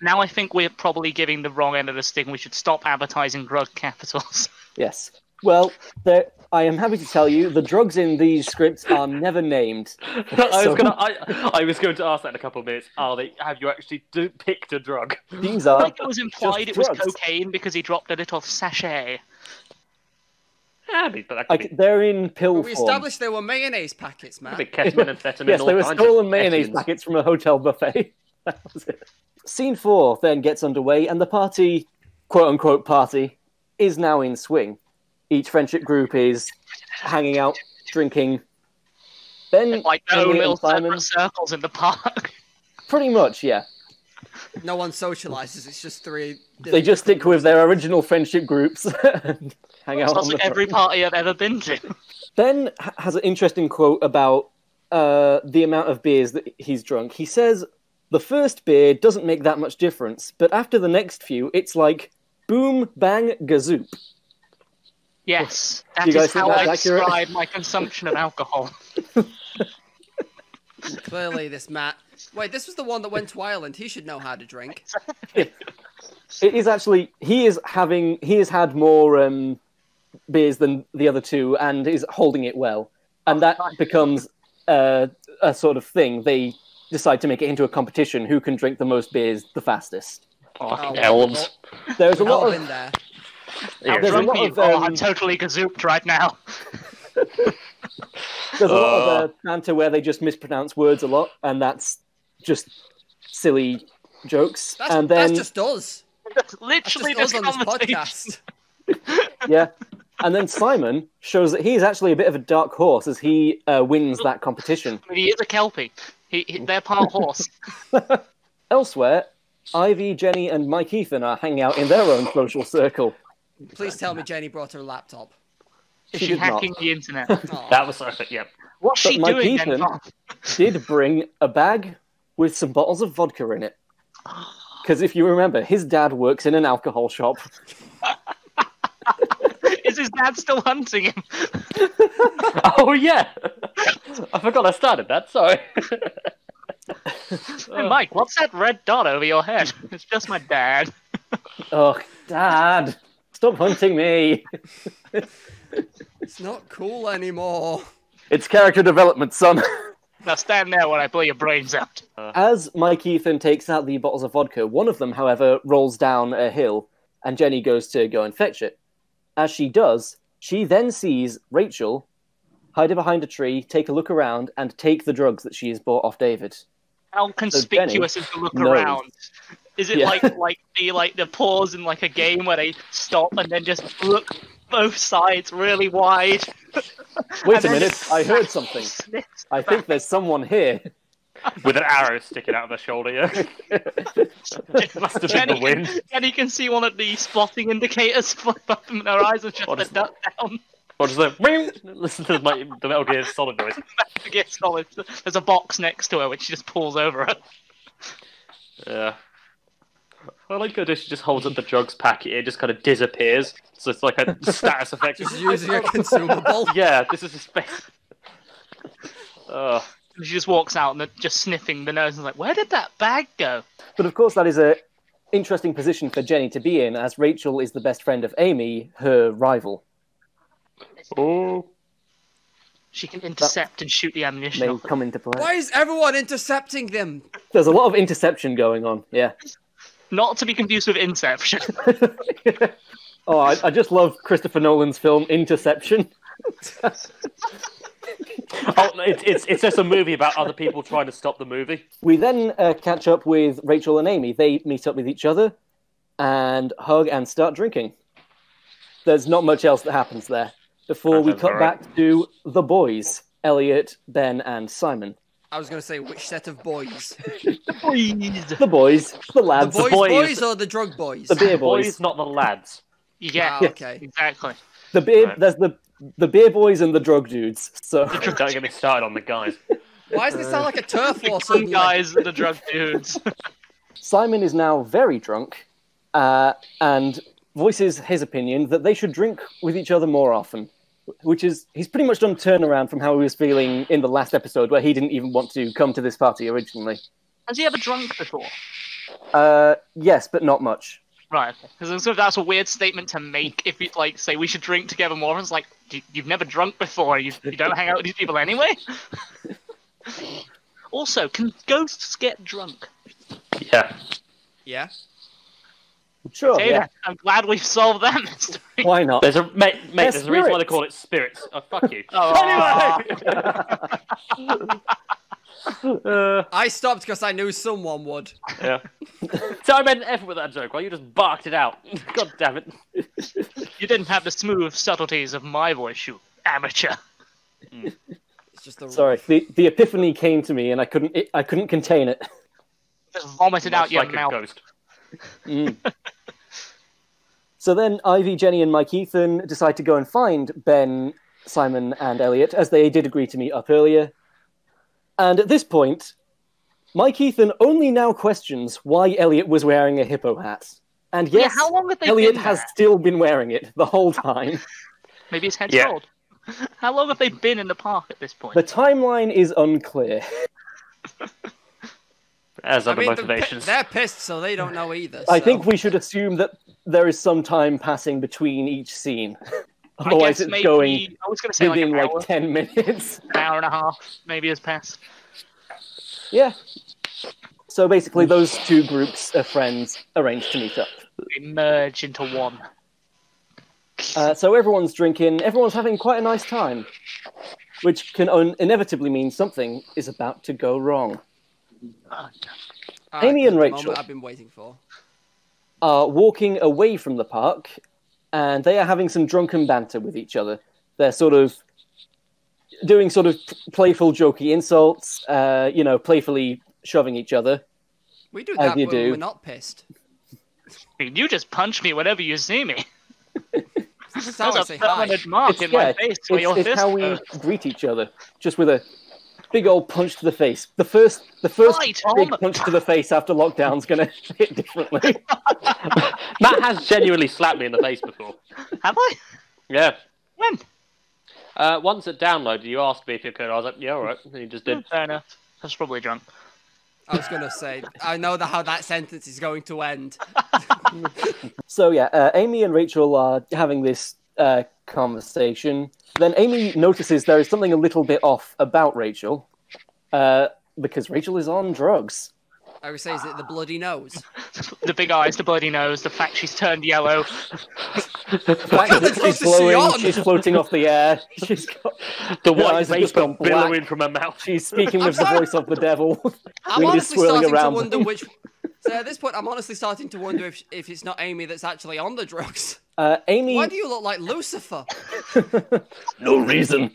Speaker 3: now I think we're probably giving the wrong end of the stick. We should stop advertising drug capitals.
Speaker 4: Yes. Well, I am happy to tell you the drugs in these scripts are never named. *laughs*
Speaker 1: I was
Speaker 4: So-
Speaker 1: gonna. I, I was going to ask that in a couple of minutes. Are they? Have you actually do, picked a drug?
Speaker 4: These
Speaker 3: I
Speaker 4: are
Speaker 3: think it was implied it was
Speaker 4: drugs.
Speaker 3: cocaine because he dropped a little sachet.
Speaker 1: Yeah, but that could
Speaker 4: like
Speaker 1: be,
Speaker 4: they're in pill
Speaker 2: But we
Speaker 4: form.
Speaker 2: established they were mayonnaise packets, man.
Speaker 1: ketamine, amphetamine,
Speaker 4: Yes, they were stolen mayonnaise
Speaker 1: Ethians.
Speaker 4: packets from a hotel buffet. *laughs* that was it. Scene four then gets underway, and the party, quote unquote party, is now in swing. Each friendship group is hanging out, drinking. Then,
Speaker 3: Like their own
Speaker 4: Henry
Speaker 3: little
Speaker 4: and Simon,
Speaker 3: circles in the park. *laughs*
Speaker 4: pretty much, yeah.
Speaker 2: No one socializes. It's just three.
Speaker 4: They just stick with their original friendship groups and *laughs* hang out.
Speaker 3: Sounds
Speaker 4: on
Speaker 3: like
Speaker 4: the
Speaker 3: every party I've ever been to.
Speaker 4: Ben has an interesting quote about uh, the amount of beers that he's drunk. He says, The first beer doesn't make that much difference, but after the next few, it's like boom, bang, gazoop.
Speaker 3: Yes,
Speaker 4: You
Speaker 3: that
Speaker 4: guys
Speaker 3: is
Speaker 4: think
Speaker 3: how I
Speaker 4: accurate?
Speaker 3: describe my consumption of alcohol. *laughs*
Speaker 2: Clearly, this Matt. Wait, this was the one that went to Ireland. He should know how to drink. *laughs*
Speaker 4: It is actually, he is having, he has had more um, beers than the other two and is holding it well. And that becomes uh, a sort of thing. They decide to make it into a competition who can drink the most beers the fastest.
Speaker 1: Fucking
Speaker 2: Oh,
Speaker 1: elves.
Speaker 4: There's a lot
Speaker 2: been
Speaker 4: of
Speaker 2: there.
Speaker 1: Yeah,
Speaker 4: there's a
Speaker 3: Drunk
Speaker 4: lot
Speaker 3: you?
Speaker 4: of,
Speaker 3: oh,
Speaker 4: um,
Speaker 3: I'm totally gazooped right now. *laughs*
Speaker 4: There's a lot
Speaker 1: Uh.
Speaker 4: of uh, banter where they just mispronounce words a lot, and that's just silly jokes.
Speaker 2: That's,
Speaker 4: and then,
Speaker 2: that's just us.
Speaker 3: That's
Speaker 2: That's
Speaker 3: literally
Speaker 2: just us on this podcast. *laughs*
Speaker 4: yeah, and then Simon shows that he's actually a bit of a dark horse as he uh, wins that competition.
Speaker 3: I mean, he is a kelpie. He, he, they're part *laughs* horse.
Speaker 4: Elsewhere, Ivy, Jenny, and Mike Ethan are hanging out in their own social circle.
Speaker 2: Please tell me Jenny brought her laptop.
Speaker 3: Is
Speaker 4: She
Speaker 3: she
Speaker 4: did not.
Speaker 3: hacking the internet?
Speaker 2: Aw. *laughs* Oh.
Speaker 1: That was perfect. Yep.
Speaker 3: What's
Speaker 4: But
Speaker 3: she
Speaker 4: Mike
Speaker 3: doing
Speaker 4: Ethan-
Speaker 3: then?
Speaker 4: Did bring a bag with some bottles of vodka in it. *gasps* Because if you remember, his dad works in an alcohol shop. *laughs*
Speaker 3: Is his dad still hunting him? *laughs*
Speaker 1: Oh yeah. I forgot I started that. Sorry.
Speaker 3: Hey, Mike, what's that red dot over your head? It's just my dad.
Speaker 4: Oh, dad, stop hunting me. *laughs*
Speaker 2: It's not cool anymore.
Speaker 4: It's character development, son.
Speaker 3: Now stand there while I blow your brains out.
Speaker 4: As Mike Ethan takes out the bottles of vodka, one of them, however, rolls down a hill, and Jenny goes to go and fetch it. As she does, she then sees Rachel hide behind a tree, take a look around, and take the drugs that she has bought off David.
Speaker 3: How conspicuous is the look
Speaker 4: knows.
Speaker 3: around? Is it
Speaker 4: Yeah.
Speaker 3: like like the like the pause in like a game where they stop and then just look both sides really wide?
Speaker 4: Wait a minute, I heard something. I think there's someone here.
Speaker 1: With an arrow sticking out of her shoulder. Yeah. *laughs* Must have been
Speaker 3: Jenny,
Speaker 1: the wind.
Speaker 3: Can, Jenny can see one of the spotting indicators flip up in her eyes and just
Speaker 1: What
Speaker 3: a
Speaker 1: is
Speaker 3: duck down.
Speaker 1: Or just like, listen to my, the Metal Gear Solid noise. *laughs*
Speaker 3: to get solid. There's a box next to her which she just pulls over her.
Speaker 1: Yeah. I like how she just holds up the drugs packet. It just kind of disappears. So it's like a *laughs* status effect.
Speaker 2: Just using a consumable. *laughs*
Speaker 1: Yeah, this is a space.
Speaker 3: And she just walks out and they're just sniffing the nose and is like, where did that bag go?
Speaker 4: But of course, that is a interesting position for Jenny to be in, as Rachel is the best friend of Amy, her rival.
Speaker 1: oh.
Speaker 3: She can intercept and shoot the ammunition
Speaker 4: May
Speaker 3: off.
Speaker 4: come into play.
Speaker 2: Why is everyone intercepting them?
Speaker 4: There's a lot of interception going on. Yeah.
Speaker 3: Not to be confused with Inception. *laughs* *laughs*
Speaker 4: oh, I, I just love Christopher Nolan's film Interception. *laughs*
Speaker 1: Oh, it's, it's it's just a movie about other people trying to stop the movie.
Speaker 4: We then uh, catch up with Rachel and Amy. They meet up with each other and hug and start drinking. There's not much else that happens there before
Speaker 1: That
Speaker 4: we cut
Speaker 1: alright.
Speaker 4: back to the boys Elliot, Ben, and Simon.
Speaker 2: I was going to say which set of boys? *laughs*
Speaker 4: The boys, the boys.
Speaker 2: The
Speaker 4: lads,
Speaker 2: boys,
Speaker 1: boys.
Speaker 2: boys, or the drug boys?
Speaker 4: the beer boys.
Speaker 1: Boys, not the lads.
Speaker 3: Yeah,
Speaker 2: Ah, okay.
Speaker 3: exactly.
Speaker 4: The beer,
Speaker 1: Right.
Speaker 4: there's the the beer boys and the drug dudes. So
Speaker 1: Don't get me started on the guys.
Speaker 2: Why does this sound like a *laughs* turf war?
Speaker 3: Some guys are the drug dudes. *laughs*
Speaker 4: Simon is now very drunk, uh, and voices his opinion that they should drink with each other more often. Which is he's pretty much done turnaround from how he was feeling in the last episode, where he didn't even want to come to this party originally.
Speaker 3: Has he ever drunk before?
Speaker 4: Uh, yes, but not much.
Speaker 3: Right, because that's a weird statement to make if you like say we should drink together more. and It's like "You- you've never drunk before. You, you don't hang out with these people anyway. *laughs* also, can ghosts get drunk?
Speaker 1: Yeah.
Speaker 2: Yeah.
Speaker 4: Sure,
Speaker 3: Okay,
Speaker 4: yeah.
Speaker 3: I'm glad we've solved that *laughs* mystery.
Speaker 4: Why not?
Speaker 1: There's a mate, mate
Speaker 4: They're
Speaker 1: there's a reason why they call it spirits. Oh fuck you. *laughs*
Speaker 3: Oh.
Speaker 1: Anyway. *laughs* uh,
Speaker 2: I stopped because I knew someone would.
Speaker 1: yeah. So I made an effort with that joke while you just barked it out. God damn it.
Speaker 3: You didn't have the smooth subtleties of my voice, you amateur.
Speaker 2: It's just the
Speaker 4: Sorry, the, the epiphany came to me, and I couldn't it, I couldn't contain it.
Speaker 3: Just vomited out
Speaker 1: Much
Speaker 3: your
Speaker 1: like
Speaker 3: mouth.
Speaker 1: a Mm. ghost. *laughs*
Speaker 4: So then Ivy, Jenny, and Mike Ethan decide to go and find Ben, Simon, and Elliot, as they did agree to meet up earlier. And at this point, Mike Ethan only now questions why Elliot was wearing a hippo hat. And
Speaker 3: oh,
Speaker 4: Yeah,
Speaker 3: how long have they
Speaker 4: Elliot
Speaker 3: been
Speaker 4: has still been wearing it the whole time. *laughs*
Speaker 3: Maybe his head's
Speaker 1: Yeah.
Speaker 3: cold. *laughs* How long have they been in the park at this point?
Speaker 4: the timeline is unclear.
Speaker 1: As
Speaker 2: I
Speaker 1: other
Speaker 2: mean, they're,
Speaker 1: motivations.
Speaker 2: they're pissed, so they don't know either.
Speaker 4: I
Speaker 2: so-
Speaker 4: think we should assume that there is some time passing between each scene. *laughs*
Speaker 3: I
Speaker 4: Otherwise,
Speaker 3: guess
Speaker 4: it's
Speaker 3: maybe,
Speaker 4: going
Speaker 3: I was going to say like
Speaker 4: within
Speaker 3: an
Speaker 4: like 10 minutes. *laughs*
Speaker 3: an hour and a half, maybe has passed.
Speaker 4: Yeah. So basically, those two groups of friends arrange to meet up.
Speaker 3: They merge into one.
Speaker 4: Uh, so everyone's drinking, everyone's having quite a nice time, which can un- inevitably mean something is about to go wrong.
Speaker 3: Oh,
Speaker 4: Amy and Rachel.
Speaker 2: I've been waiting for.
Speaker 4: Are walking away from the park, and they are having some drunken banter with each other. They're sort of doing sort of playful, jokey insults, uh, you know, playfully shoving each other.
Speaker 2: We do that
Speaker 4: you
Speaker 2: when
Speaker 4: do.
Speaker 2: we're not pissed.
Speaker 3: I mean, you just punch me whenever you see me.
Speaker 2: This is how
Speaker 3: a
Speaker 2: say hi.
Speaker 3: permanent mark
Speaker 4: It's,
Speaker 3: in
Speaker 4: yeah,
Speaker 3: my face where
Speaker 4: it's,
Speaker 3: your
Speaker 4: it's
Speaker 3: fist
Speaker 4: how we greet each other, just with a big old punch to the face. The first, the first
Speaker 3: Right,
Speaker 4: big
Speaker 3: Tom.
Speaker 4: punch to the face after lockdown's going *laughs* to hit differently. *laughs*
Speaker 1: Matt has genuinely slapped me in the face before.
Speaker 3: Have I?
Speaker 1: Yeah.
Speaker 3: When?
Speaker 1: Uh, once at download, you asked me if you could. I was like, yeah, all right. And you just did.
Speaker 3: Fair enough. I was probably drunk.
Speaker 2: I was gonna say, I know that how that sentence is going to end. *laughs*
Speaker 4: So yeah, uh, Amy and Rachel are having this uh, conversation. Then Amy notices there is something a little bit off about Rachel, uh, because Rachel is on drugs.
Speaker 2: I would say, is it the bloody nose?
Speaker 3: The big eyes, the bloody nose, the fact she's turned yellow.
Speaker 4: The fact that she's
Speaker 2: is she
Speaker 4: she's floating off the air. She's got,
Speaker 1: The
Speaker 4: Her
Speaker 1: white
Speaker 4: eyes have just
Speaker 1: vapor
Speaker 4: gone black.
Speaker 1: billowing from her mouth.
Speaker 4: she's speaking with the voice of the devil.
Speaker 2: I'm
Speaker 4: Wind is
Speaker 2: honestly
Speaker 4: swirling
Speaker 2: starting to
Speaker 4: around
Speaker 2: wonder which. *laughs* So at this point, I'm honestly starting to wonder if if it's not Amy that's actually on the drugs.
Speaker 4: Uh, Amy,
Speaker 2: Why do you look like Lucifer? *laughs*
Speaker 4: no reason.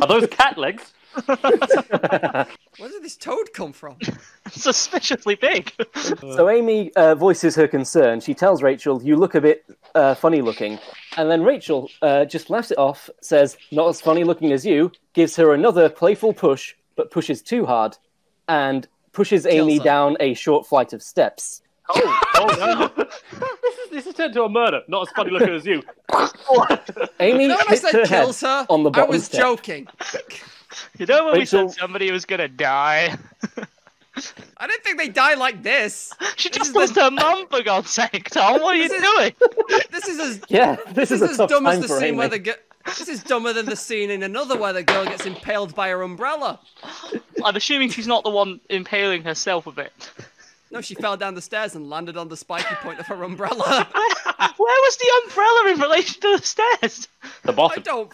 Speaker 1: Are those cat legs? *laughs*
Speaker 2: Where did this toad come from? *laughs*
Speaker 3: Suspiciously big.
Speaker 4: So Amy uh, voices her concern. She tells Rachel, "You look a bit uh, funny looking," and then Rachel uh, just laughs it off, says, "Not as funny looking as you." Gives her another playful push, but pushes too hard, and pushes Amy
Speaker 2: her.
Speaker 4: down a short flight of steps.
Speaker 1: Oh, oh no. This, is, this is turned to a murder. Not as funny looking as you. *laughs*
Speaker 4: Amy
Speaker 2: You know when I said
Speaker 4: her
Speaker 2: kills her?
Speaker 4: on the
Speaker 2: I was
Speaker 4: step.
Speaker 2: joking. *laughs*
Speaker 3: You know when we
Speaker 4: Rachel-
Speaker 3: said somebody was gonna die? *laughs*
Speaker 2: I didn't think they die like this.
Speaker 3: She
Speaker 2: This
Speaker 3: just
Speaker 2: is the-
Speaker 3: lost her mum, for God's sake, Tom. What are you
Speaker 2: This is-
Speaker 3: doing?
Speaker 2: This is as
Speaker 4: Yeah, this,
Speaker 2: this
Speaker 4: is,
Speaker 2: is as dumb as the scene
Speaker 4: Amy.
Speaker 2: where the girl. This is dumber than the scene in another where the girl gets impaled by her umbrella.
Speaker 3: I'm assuming she's not the one impaling herself with it.
Speaker 2: No, she fell down the stairs and landed on the spiky point of her umbrella. *laughs*
Speaker 3: Where was the umbrella in relation to the stairs?
Speaker 1: The bottom.
Speaker 2: I don't.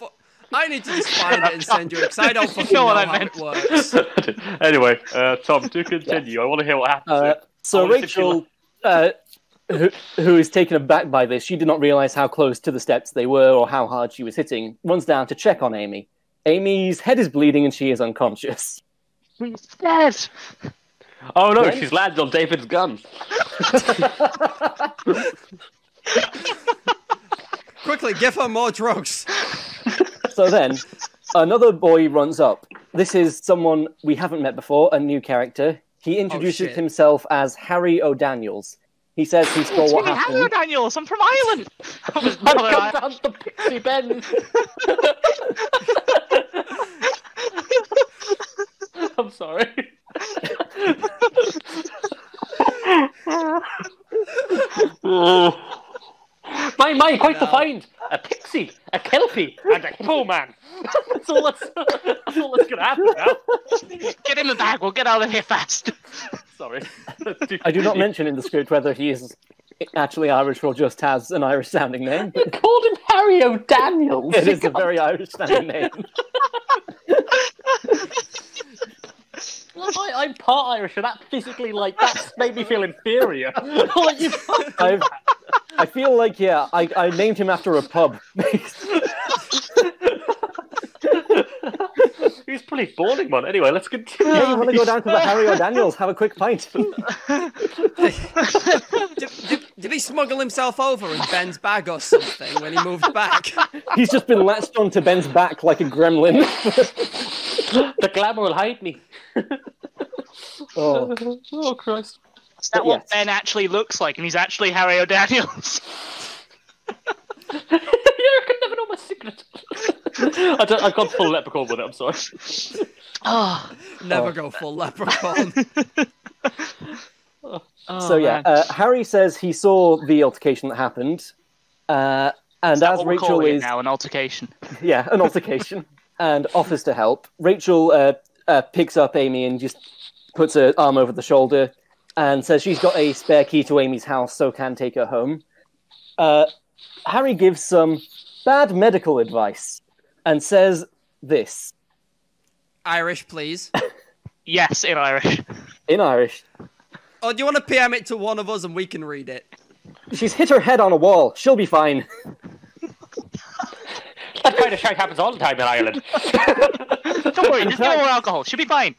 Speaker 2: I need to just find it and send you it because I don't *laughs* fucking
Speaker 3: know
Speaker 2: know,
Speaker 3: what I
Speaker 2: how
Speaker 3: meant.
Speaker 2: it works. *laughs*
Speaker 1: anyway, uh, Tom, to continue, I want to hear what happens.
Speaker 4: Uh, so
Speaker 1: I wanna see if she
Speaker 4: Rachel, uh, who, who is taken aback by this, she did not realize how close to the steps they were or how hard she was hitting. Runs down to check on Amy. Amy's head is bleeding and she is unconscious.
Speaker 3: She's dead.
Speaker 1: Oh no,
Speaker 4: Then-
Speaker 1: she's landed on David's gun. *laughs*
Speaker 2: Quickly, give her more drugs.
Speaker 4: So then, another boy runs up. This is someone we haven't met before, a new character. He oh, introduces
Speaker 2: shit.
Speaker 4: himself as Harry O'Daniels. He says he saw oh,
Speaker 3: It's
Speaker 4: what
Speaker 3: me, Hello,
Speaker 4: happened.
Speaker 3: Daniels. I'm from Ireland. *laughs* I was
Speaker 1: I've come down to Pixie Ben. *laughs* I'm sorry. my, my, quite the
Speaker 2: No.
Speaker 1: find. A pixie, a kelpie, and a hippo man. *laughs* that's, all that's, that's all that's going to happen now.
Speaker 3: Get in the bag. We'll get out of here fast.
Speaker 1: Sorry.
Speaker 4: I do not mention in the script whether he is actually Irish or just has an Irish sounding name. *laughs* but
Speaker 1: called him Harry O'Daniels.
Speaker 4: It is a very Irish sounding name. *laughs*
Speaker 1: I, I'm part Irish, and that physically, like, that's made me feel inferior. *laughs* like, you
Speaker 4: I've, I feel like, yeah, I, I named him after a pub. *laughs*
Speaker 1: He's pretty boring, man. Anyway, let's continue.
Speaker 4: Yeah, you want to go down to the Harry O'Daniels, have a quick pint. *laughs*
Speaker 2: Did, did, did he smuggle himself over in Ben's bag or something when he moved back? *laughs*
Speaker 4: He's just been latched onto Ben's back like a gremlin. *laughs*
Speaker 1: the glamour will hide me.
Speaker 4: oh.
Speaker 1: oh Christ!
Speaker 3: Is that
Speaker 4: But
Speaker 3: what
Speaker 4: yes.
Speaker 3: Ben actually looks like? And he's actually Harry O'Daniels.
Speaker 1: You could never know my secret. I don't, I've gone full leprechaun with it. I'm sorry.
Speaker 3: Oh,
Speaker 2: Never
Speaker 4: Oh.
Speaker 2: go full leprechaun. *laughs*
Speaker 4: So yeah, uh, Harry says he saw the altercation that happened, uh, and
Speaker 3: is that
Speaker 4: as
Speaker 3: what we're
Speaker 4: Rachel
Speaker 3: calling it
Speaker 4: is
Speaker 3: now? An altercation.
Speaker 4: yeah an altercation *laughs* and offers to help, Rachel uh, uh, picks up Amy and just puts her arm over the shoulder and says she's got a spare key to Amy's house, so can take her home. Uh, Harry gives some bad medical advice and says this
Speaker 2: Irish, please. *laughs*
Speaker 3: Yes, in Irish.
Speaker 4: in Irish.
Speaker 2: Oh, do you want to PM it to one of us and we can read it?
Speaker 4: She's hit her head on a wall. She'll be fine. *laughs*
Speaker 1: That kind of shit happens all the time in Ireland. *laughs*
Speaker 3: Don't worry, there's no more alcohol. She'll be fine.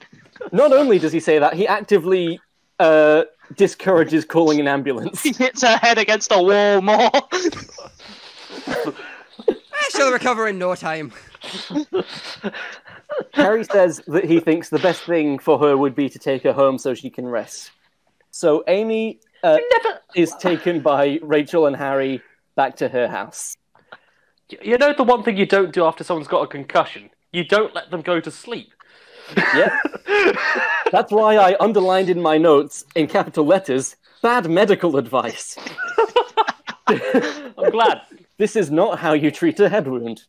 Speaker 4: Not only does he say that, he actively uh, discourages calling an ambulance.
Speaker 3: He hits her head against a wall more.
Speaker 2: She'll recover in no time.
Speaker 4: Harry says that he thinks the best thing for her would be to take her home so she can rest. So Amy uh, is taken by Rachel and Harry back to her house.
Speaker 1: you know the one thing you don't do after someone's got a concussion? You don't let them go to sleep.
Speaker 4: Yeah, *laughs* that's why I underlined in my notes in capital letters bad medical advice. *laughs*
Speaker 1: I'm glad.
Speaker 4: This is not how you treat a head wound.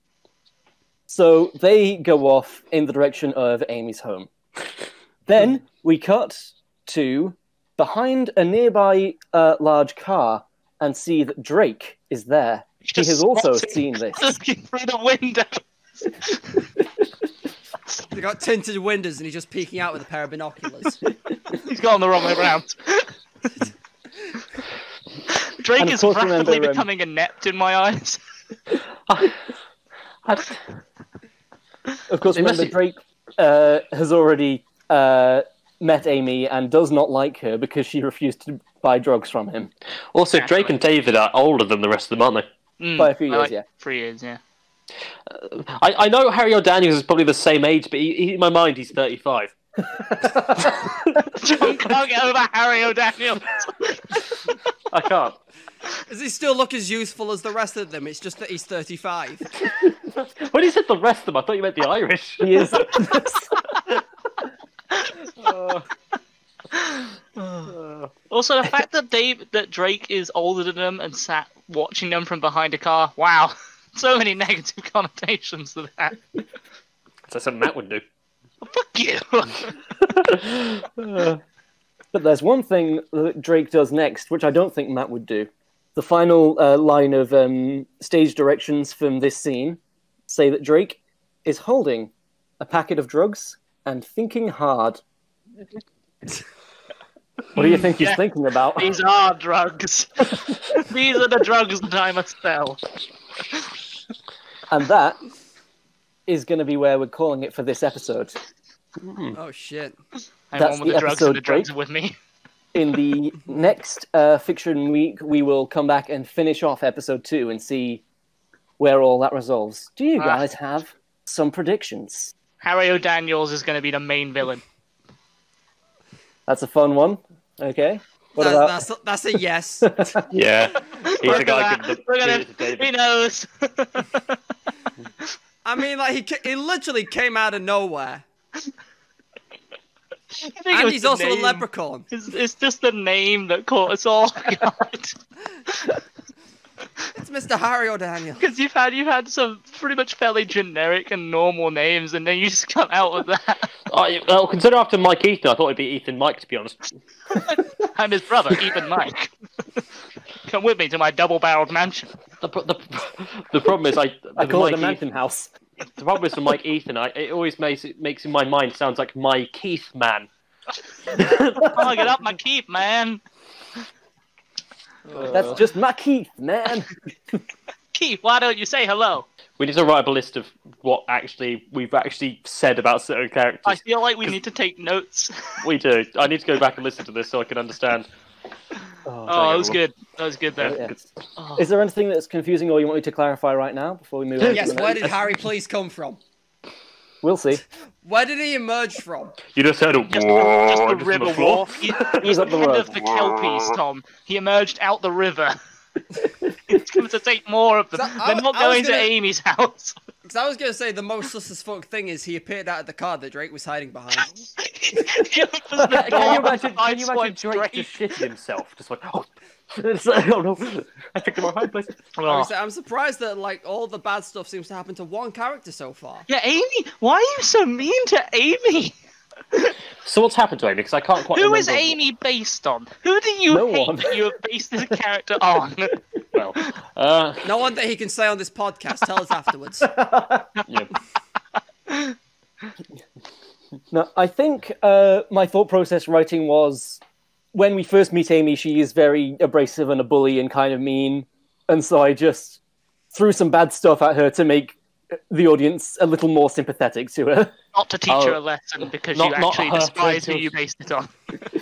Speaker 4: So they go off in the direction of Amy's home. Then we cut to behind a nearby uh, large car and see that Drake is there. He has also seen this. *laughs*
Speaker 3: Looking through the window. *laughs*
Speaker 2: They got tinted windows and he's just peeking out with a pair of binoculars. *laughs*
Speaker 3: He's gone the wrong way around. *laughs* Drake is rapidly
Speaker 4: remember, um,
Speaker 3: becoming inept in my eyes. *laughs*
Speaker 1: I,
Speaker 4: Of course,
Speaker 1: They must
Speaker 4: remember
Speaker 1: be-
Speaker 4: Drake uh, has already uh, met Amy and does not like her because she refused to buy drugs from him.
Speaker 1: also, Drake and David are older than the rest of them, aren't they?
Speaker 3: Mm,
Speaker 4: By a few years,
Speaker 3: like
Speaker 4: yeah.
Speaker 3: Three years, yeah.
Speaker 1: I, I know Harry O'Daniels is probably the same age, but he, he, in my mind, he's 35.
Speaker 3: John can't get over Harry O'Daniel.
Speaker 1: I can't.
Speaker 2: Does he still look as youthful as the rest of them? It's just that he's 35. *laughs*
Speaker 1: When you said the rest of them, I thought you meant the Irish. *laughs*
Speaker 4: He is. *laughs* Oh.
Speaker 3: Also, the fact that Dave, that Drake is older than them and sat watching them from behind a car. Wow, so many negative connotations to that.
Speaker 1: That's something Matt would do.
Speaker 3: Fuck you. *laughs*
Speaker 4: But there's one thing that Drake does next, which I don't think Matt would do. The final uh, line of um, stage directions from this scene say that Drake is holding a packet of drugs and thinking hard. *laughs* What do you think he's
Speaker 3: Yeah.
Speaker 4: thinking about?
Speaker 3: These are drugs. *laughs* These are the drugs that I must sell.
Speaker 4: And that is going to be where we're calling it for this episode.
Speaker 2: Oh shit.
Speaker 3: I'm
Speaker 4: That's
Speaker 3: on with
Speaker 4: the
Speaker 3: the drugs and the drugs are with me.
Speaker 4: In the *laughs* next uh, fiction week, we will come back and finish off episode two and see where all that resolves. Do you
Speaker 3: Ah.
Speaker 4: guys have some predictions?
Speaker 3: Harry O'Daniels is going to be the main villain.
Speaker 4: That's a fun one. Okay. What
Speaker 2: That-
Speaker 4: about
Speaker 2: that's, that's a yes. *laughs*
Speaker 1: Yeah, he's
Speaker 3: Look
Speaker 1: a guy
Speaker 3: at that.
Speaker 1: could
Speaker 3: Look at
Speaker 1: do
Speaker 3: him.
Speaker 1: it to
Speaker 3: He knows. *laughs*
Speaker 2: I mean, like he, he literally came out of nowhere,
Speaker 3: I think
Speaker 2: and he's
Speaker 3: the
Speaker 2: also a leprechaun.
Speaker 3: It's, it's just the name that caught us all. *laughs*
Speaker 2: It's Mr. Harry O'Daniel.
Speaker 3: Because you've had you've had some pretty much fairly generic and normal names, and then you just come out with that. *laughs*
Speaker 1: I, well, consider after Mike Ethan, I thought it'd be Ethan Mike, to be honest. *laughs*
Speaker 3: I'm his brother, Ethan Mike. Come with me to my double-barreled mansion.
Speaker 1: The, pro- the, the problem is, I,
Speaker 4: I
Speaker 1: the
Speaker 4: call it
Speaker 1: Mike
Speaker 4: a Manton
Speaker 1: Ethan,
Speaker 4: House.
Speaker 1: the problem is for Mike Ethan, I, it always makes it makes in my mind sounds like my Keith man.
Speaker 3: Oh, get up my Keith man. Oh.
Speaker 4: That's just my Keith, man. *laughs*
Speaker 3: Keith, why don't you say hello?
Speaker 1: We need to write up a list of what actually we've actually said about certain characters.
Speaker 3: I feel like we need to take notes. *laughs*
Speaker 1: We do. I need to go back and listen to this so I can understand.
Speaker 4: Oh,
Speaker 3: Oh, that was good. That was good though.
Speaker 4: yeah.
Speaker 3: Oh.
Speaker 4: Is there anything that's confusing or you want me to clarify right now before we move on?
Speaker 2: Yes, where did Harry please come from?
Speaker 4: We'll see.
Speaker 2: Where did he emerge from?
Speaker 1: You just heard a
Speaker 3: Just,
Speaker 1: whoa
Speaker 3: just the
Speaker 1: from *laughs*
Speaker 3: river
Speaker 1: floor.
Speaker 3: wharf. He,
Speaker 4: was
Speaker 3: he's
Speaker 4: up the
Speaker 3: head
Speaker 4: road.
Speaker 3: of the Kelpies, Tom. He emerged out the river. *laughs* He's going to take more of them.
Speaker 2: I-
Speaker 3: They're not
Speaker 2: I was
Speaker 3: going
Speaker 2: gonna-
Speaker 3: to Amy's house. *laughs*
Speaker 2: Because I was gonna say the most sus as fuck thing is he appeared out of the car that Drake was hiding behind.
Speaker 3: He opens the
Speaker 1: Can you imagine? Can you imagine Drake
Speaker 3: Drake.
Speaker 1: just shitting himself? Just like, oh, it's like, no, I picked him a high place.
Speaker 2: I
Speaker 3: Oh.
Speaker 2: was- I'm surprised that like all the bad stuff seems to happen to one character so far.
Speaker 3: Yeah, Amy. Why are you so mean to Amy?
Speaker 1: So what's happened to Amy? Because I can't quite.
Speaker 3: Who is
Speaker 1: remember.
Speaker 3: Amy based on? Who do you
Speaker 4: No
Speaker 3: hate
Speaker 4: one.
Speaker 3: that you have based this character on? *laughs*
Speaker 1: Well, uh,
Speaker 2: No one that he can say on this podcast. Tell us *laughs* afterwards.
Speaker 1: yeah. *laughs*
Speaker 4: No, I think uh, my thought process writing was when we first meet Amy, she is very abrasive and a bully and kind of mean, and so I just threw some bad stuff at her to make the audience a little more sympathetic to her.
Speaker 3: Not to teach
Speaker 1: Oh.
Speaker 3: her a oh, lesson because
Speaker 1: Not-
Speaker 3: you actually despise who you based it on.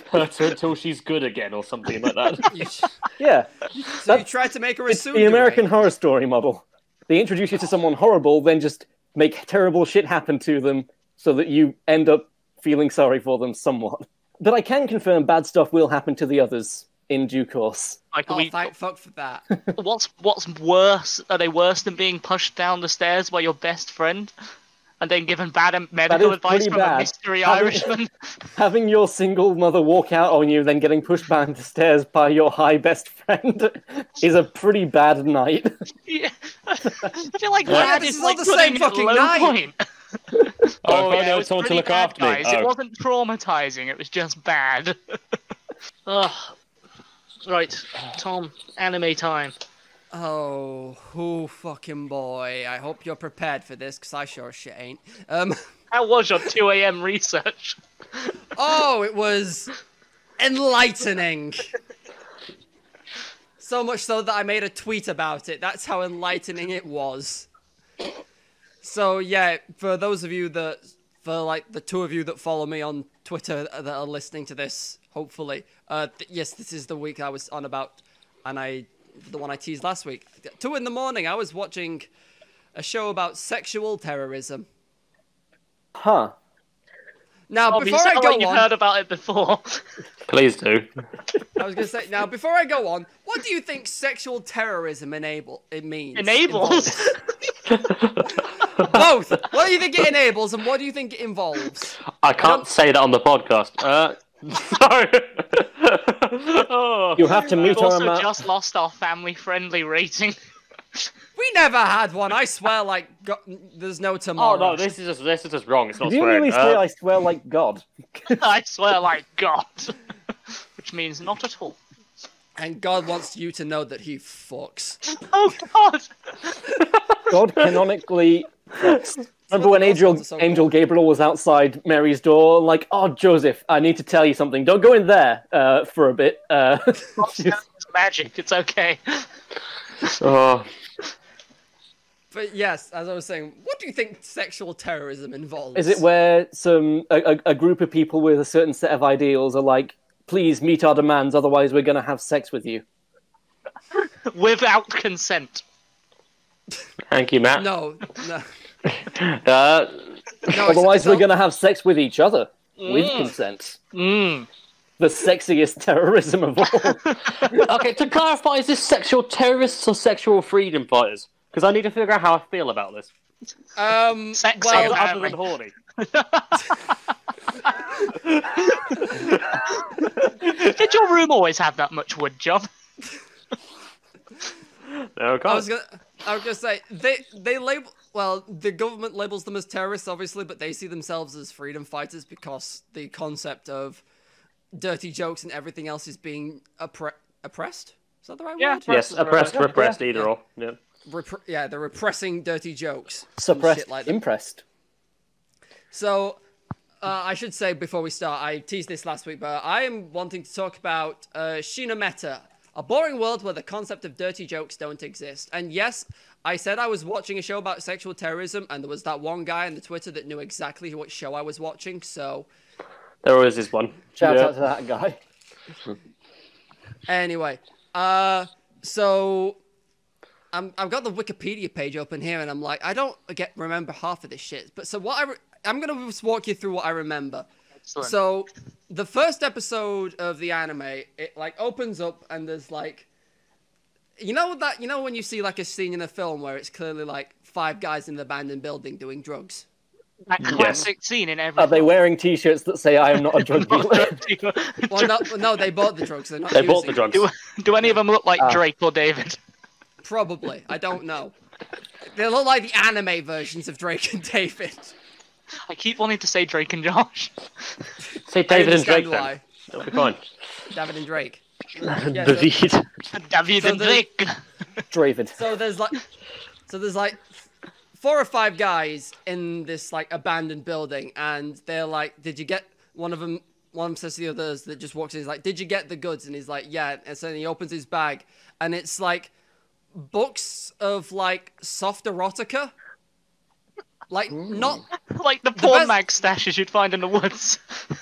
Speaker 1: Hurt *laughs* her until she's good again, or something like that. *laughs*
Speaker 4: Yeah,
Speaker 2: so you
Speaker 4: That's-
Speaker 2: tried to make her a
Speaker 4: it's the
Speaker 2: tsundere.
Speaker 4: American Horror Story model. They introduce you to someone horrible, then just make terrible shit happen to them, so that you end up feeling sorry for them somewhat. But I can confirm bad stuff will happen to the others in due course.
Speaker 3: Like,
Speaker 2: Oh,
Speaker 3: we,
Speaker 2: thank fuck for that. *laughs*
Speaker 3: what's what's worse? Are they worse than being pushed down the stairs by your best friend, and then given bad medical advice
Speaker 4: pretty
Speaker 3: from a mystery
Speaker 4: Having- *laughs*
Speaker 3: Irishman?
Speaker 4: Having your single mother walk out on you, then getting pushed down the stairs by your high best friend *laughs* is a pretty bad night.
Speaker 3: yeah. I feel like
Speaker 2: Yeah,
Speaker 3: that
Speaker 2: this
Speaker 3: is
Speaker 2: is
Speaker 3: like
Speaker 2: the same fucking night.
Speaker 3: point. *laughs*
Speaker 1: Oh, if only I
Speaker 3: it
Speaker 1: had
Speaker 3: was
Speaker 1: someone to
Speaker 3: pretty
Speaker 1: look
Speaker 3: bad,
Speaker 1: after me.
Speaker 3: guys. It
Speaker 1: Oh.
Speaker 3: wasn't traumatizing. It was just bad. *laughs* Ugh. Right, Tom. Anime time.
Speaker 2: Oh, who fucking boy. I hope you're prepared for this, because I sure as shit ain't. Um, *laughs*
Speaker 3: How was your 2 a.m. research?
Speaker 2: oh, it was enlightening. So much so that I made a tweet about it. That's how enlightening it was. So yeah, for those of you that, for like the two of you that follow me on Twitter that are listening to this, hopefully, uh, th- yes, this is the week I was on about, and I, the one I teased last week. Two in the morning, I was watching a show about sexual terrorism.
Speaker 4: Huh.
Speaker 2: Now, before I go
Speaker 3: like you've
Speaker 2: on,
Speaker 3: heard about it before. *laughs*
Speaker 1: Please do.
Speaker 2: I was gonna say now before I go on, what do you think sexual terrorism enable it means?
Speaker 3: Enables.
Speaker 2: Both. What do you think it enables, and what do you think it involves?
Speaker 1: I can't say that on the podcast. Uh, *laughs* sorry. oh.
Speaker 4: You have to
Speaker 3: We've
Speaker 4: meet our
Speaker 3: also
Speaker 4: amount.
Speaker 3: just lost our family-friendly rating.
Speaker 2: We never had one. I swear, like go- there's no tomorrow.
Speaker 1: Oh no, this is just this is just wrong. It's not
Speaker 4: Did you
Speaker 1: swearing.
Speaker 4: really
Speaker 1: Uh,
Speaker 4: say I swear like God? *laughs*
Speaker 3: I swear, like God. *laughs* which means not at all.
Speaker 2: And God wants you to know that he fucks. *laughs*
Speaker 3: Oh God!
Speaker 4: God canonically. Remember when Angel,
Speaker 2: ones are so
Speaker 4: Angel Gabriel was outside Mary's door, like, oh, Joseph, I need to tell you something. Don't go in there uh, for a bit. Uh,
Speaker 3: It's magic. It's okay.
Speaker 1: Oh,
Speaker 2: But yes, as I was saying, what do you think sexual terrorism involves?
Speaker 4: is it where some a, a, a group of people with a certain set of ideals are like, please meet our demands, otherwise we're going to have sex with you? *laughs*
Speaker 3: Without consent.
Speaker 1: thank you, Matt.
Speaker 2: No, no, *laughs*
Speaker 1: Uh,
Speaker 2: no.
Speaker 4: Otherwise, we're going to have sex with each other with consent.
Speaker 3: Mm.
Speaker 4: The sexiest terrorism of all. *laughs*
Speaker 1: okay, to clarify, is this sexual terrorists or sexual freedom fighters? Because I need to figure out how I feel about this.
Speaker 2: Um, *laughs*
Speaker 3: Sexy
Speaker 2: well,
Speaker 3: about-
Speaker 1: Other than horny. *laughs*
Speaker 3: Did your room always have that much wood, John?
Speaker 1: No,
Speaker 2: I was gonna, I was gonna say they they label. Well, the government labels them as terrorists, obviously, but they see themselves as freedom fighters because the concept of dirty jokes and everything else is being oppre- oppressed. Is that the right
Speaker 3: Yeah.
Speaker 2: word?
Speaker 1: Yes, oppressed,
Speaker 4: Yeah,
Speaker 1: repressed,
Speaker 4: yeah.
Speaker 1: either or. Yeah.
Speaker 2: Repre- yeah, they're repressing dirty jokes.
Speaker 4: Suppressed,
Speaker 2: like that.
Speaker 4: impressed.
Speaker 2: So, uh, I should say before we start, I teased this last week, but I am wanting to talk about uh, Shimoneta, a boring world where the concept of dirty jokes don't exist. And yes, I said I was watching a show about sexual terrorism, and there was that one guy on the Twitter that knew exactly what show I was watching. So,
Speaker 1: There always is one.
Speaker 4: Shout
Speaker 1: Yeah.
Speaker 4: out to that guy.
Speaker 2: anyway, uh, so. I'm, I've got the Wikipedia page open here, and I'm like, I don't get remember half of this shit. But so what I re- I'm gonna just walk you through what I remember.
Speaker 3: Excellent.
Speaker 2: So, the first episode of the anime, it like opens up and there's like, you know that you know when you see like a scene in a film where it's clearly like five guys in an abandoned building doing drugs.
Speaker 3: that classic scene in every.
Speaker 4: Are they wearing T-shirts that say "I am not a *laughs* drug dealer"?
Speaker 2: Well, no, no, they bought the drugs. They're not.
Speaker 1: They bought the drugs.
Speaker 3: do, do any of them look like
Speaker 4: Ah.
Speaker 3: Drake or David?
Speaker 2: It. Probably. I don't know. They look like the anime versions of Drake and David.
Speaker 3: I keep wanting to say Drake and Josh.
Speaker 1: Say David and Drake
Speaker 2: understand
Speaker 1: then.
Speaker 2: why.
Speaker 1: It'll be fine.
Speaker 2: David and Drake. *laughs* Yeah,
Speaker 1: the
Speaker 2: so-
Speaker 3: David
Speaker 2: So
Speaker 3: and
Speaker 2: the-
Speaker 3: Drake.
Speaker 4: Dravid.
Speaker 2: So there's like, so there's like four or five guys in this like abandoned building, and they're like, "Did you get one of them?" One of them says to the others that just walks in, he's like, "Did you get the goods?" And he's like, "Yeah." And so then he opens his bag, and it's like books of like soft erotica, like not
Speaker 3: like the porn
Speaker 2: best-
Speaker 3: mag stashes you'd find in the woods. *laughs*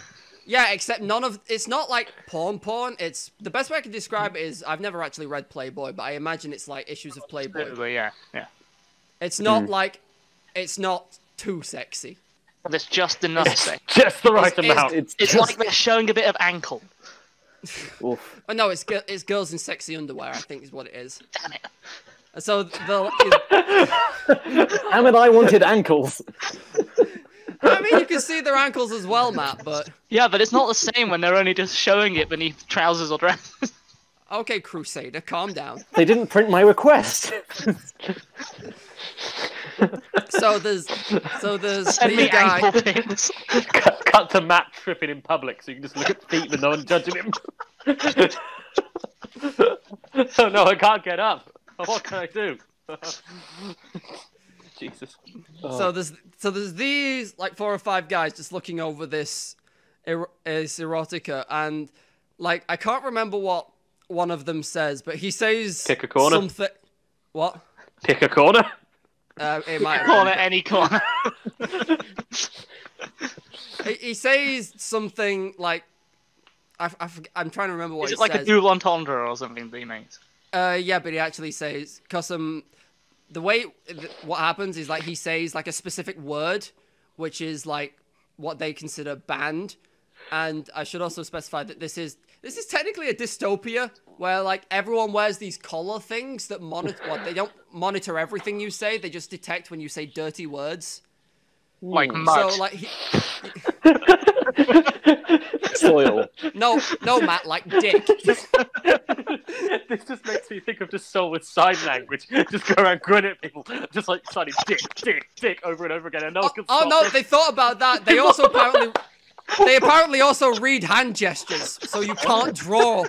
Speaker 2: Yeah, except none of it's not like porn porn. It's the best way I can describe it is I've never actually read Playboy, but I imagine it's like issues of Playboy.
Speaker 3: But yeah, yeah.
Speaker 2: It's not mm. like it's not too sexy.
Speaker 3: There's just enough sex.
Speaker 1: Just the right
Speaker 2: It's-
Speaker 1: amount.
Speaker 4: It's,
Speaker 3: It's
Speaker 4: just,
Speaker 3: like they're showing a bit of ankle.
Speaker 4: Oof.
Speaker 2: Oh no, it's it's girls in sexy underwear. I think is what it is.
Speaker 3: Damn it.
Speaker 2: So they'll. *laughs*
Speaker 4: Am and I wanted ankles.
Speaker 2: I mean, you can see their ankles as well, Matt. But
Speaker 3: Yeah, but it's not the same when they're only just showing it beneath trousers or dress.
Speaker 2: okay, Crusader, calm down.
Speaker 4: They didn't print my request. *laughs* *laughs*
Speaker 2: So there's so there's
Speaker 3: Send
Speaker 2: the
Speaker 3: me
Speaker 2: guy.
Speaker 3: ankle pics. *laughs*
Speaker 1: cut, cut to Matt tripping in public so you can just look at feet with no one judging him. *laughs* oh no, I can't get up. What can I do? Jesus.
Speaker 2: So there's so there's these like four or five guys just looking over this, er- this erotica, and like I can't remember what one of them says, but he says
Speaker 1: Pick a corner.
Speaker 2: Something. What?
Speaker 1: Pick a corner.
Speaker 2: Uh, it might.
Speaker 3: corner, any corner. *laughs*
Speaker 2: He, he says something like. I, I, "I'm trying to remember what
Speaker 3: Is
Speaker 2: he
Speaker 3: it like
Speaker 2: says.
Speaker 3: a double entendre or something they made?
Speaker 2: Uh, yeah, but he actually says because um, the way th- what happens is like he says like a specific word, which is like what they consider banned, and I should also specify that this is this is technically a dystopia where like everyone wears these collar things that monitor. what they don't monitor everything you say; they just detect when you say dirty words.
Speaker 3: Like mud.
Speaker 2: So like he, *laughs*
Speaker 4: Soil.
Speaker 2: no, no, Matt, like dick. *laughs*
Speaker 1: this just makes me think of just soul with sign language. Just go around grinning at people, just like signing dick, dick, dick over and over again, and no one
Speaker 2: Oh,
Speaker 1: can
Speaker 2: oh
Speaker 1: stop
Speaker 2: no,
Speaker 1: it.
Speaker 2: they thought about that. They *laughs* also apparently they apparently also read hand gestures, so you can't draw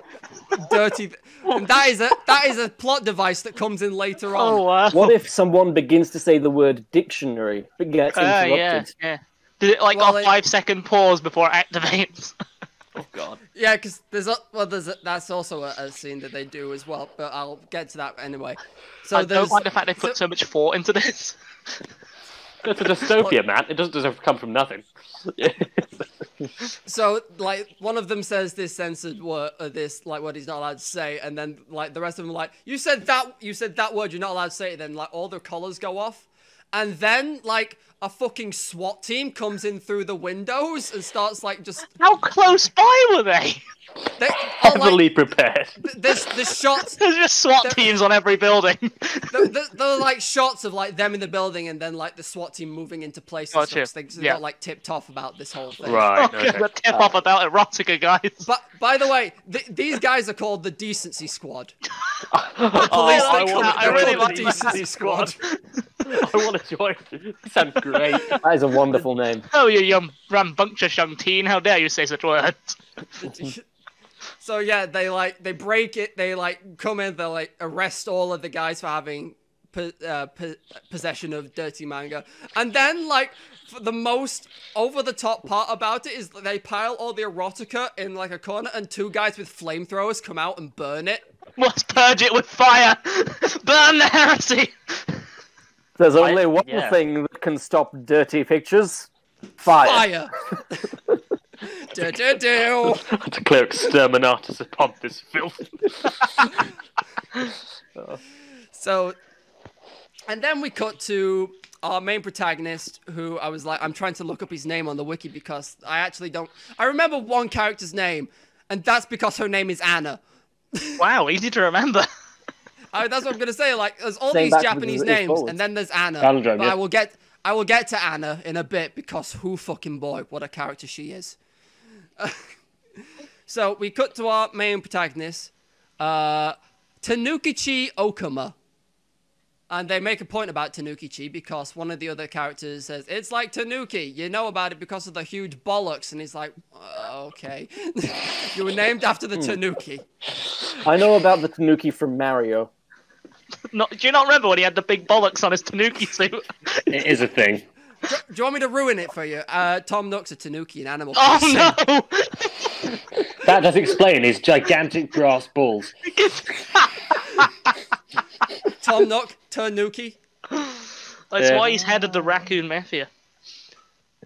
Speaker 2: dirty. And that is a that is a plot device that comes in later on.
Speaker 3: Oh wow.
Speaker 4: What if someone begins to say the word dictionary but gets
Speaker 3: Ah,
Speaker 4: interrupted?
Speaker 3: yeah, yeah. Did it like
Speaker 2: Well,
Speaker 3: a
Speaker 2: it-
Speaker 3: five second pause before it activates? *laughs*
Speaker 1: Oh god.
Speaker 2: Yeah, because there's a, well, there's a, that's also a, a scene that they do as well, but I'll get to that anyway. So
Speaker 3: I
Speaker 2: there's
Speaker 3: don't like the fact they put so much thought into this. *laughs*
Speaker 1: It's a dystopia, Matt. It doesn't just come from nothing.
Speaker 2: so like one of them says this censored word, uh, this like what he's not allowed to say, and then like the rest of them like you said that you said that word you're not allowed to say it. Then like all their collars go off, and then like a fucking SWAT team comes in through the windows and starts like just
Speaker 3: How close by were they?
Speaker 2: they, oh, *laughs* like,
Speaker 1: Heavily prepared.
Speaker 2: there's there's shots
Speaker 3: There's just SWAT teams on every building. *laughs*
Speaker 2: there, there, there are like shots of like them in the building and then like the SWAT team moving into place. and
Speaker 3: Gotcha.
Speaker 2: stuff, 'cause they
Speaker 3: Yeah.
Speaker 2: got like tipped off about this whole thing.
Speaker 1: Right.
Speaker 3: Oh,
Speaker 1: Okay.
Speaker 3: the tip off uh, about erotica, guys.
Speaker 2: But by the way, th- these guys are called the Decency Squad. *laughs*
Speaker 1: oh,
Speaker 2: police
Speaker 1: I,
Speaker 2: that
Speaker 1: want,
Speaker 2: come-
Speaker 3: I really like
Speaker 1: the
Speaker 3: that.
Speaker 1: Decency Squad. I want to join. This sounds great. *laughs*
Speaker 4: That is a wonderful name.
Speaker 3: Oh, you young rambunctious young teen! How dare you say such words? *laughs*
Speaker 2: so yeah, they like they break it. They like come in. They like arrest all of the guys for having po- uh, po- possession of dirty manga, and then like the most over the top part about it is that they pile all the erotica in like a corner, and two guys with flamethrowers come out and burn it.
Speaker 3: Must purge it with fire. *laughs* Burn the heresy.
Speaker 4: There's only one
Speaker 1: yeah.
Speaker 4: thing that can stop dirty pictures fire.
Speaker 2: Fire. do, do, do.
Speaker 1: Declare exterminatus upon this filth. *laughs*
Speaker 2: So, and then we cut to our main protagonist, who I was like, I'm trying to look up his name on the wiki because I actually don't. I remember one character's name, and that's because her name is Anna. *laughs*
Speaker 3: Wow, easy to remember.
Speaker 2: I, that's what I'm gonna say. Like, there's all
Speaker 4: Saying
Speaker 2: these Japanese
Speaker 4: is- is
Speaker 2: names,
Speaker 4: forwards.
Speaker 2: and then there's Anna.
Speaker 1: Palindrome,
Speaker 2: but
Speaker 1: yeah.
Speaker 2: I will get, I will get to Anna in a bit because who fucking boy, what a character she is. *laughs* so we cut to our main protagonist, uh, Tanukichi Okuma. And they make a point about Tanukichi because one of the other characters says, It's like Tanuki. You know about it because of the huge bollocks. And he's like, "Uh, Okay. *laughs* you were named after the Tanuki.
Speaker 4: I know about the Tanuki from Mario.
Speaker 3: Not, do you not remember when he had the big bollocks on his Tanuki suit? *laughs*
Speaker 1: It is a thing.
Speaker 2: Do you want me to ruin it for you? Uh, Tom Nook's a Tanuki in Animal
Speaker 3: Oh no! *laughs*
Speaker 1: That does explain his gigantic grass balls. *laughs*
Speaker 2: Tom Nook, Tanuki.
Speaker 3: That's
Speaker 1: Yeah.
Speaker 3: why he's head of the raccoon mafia.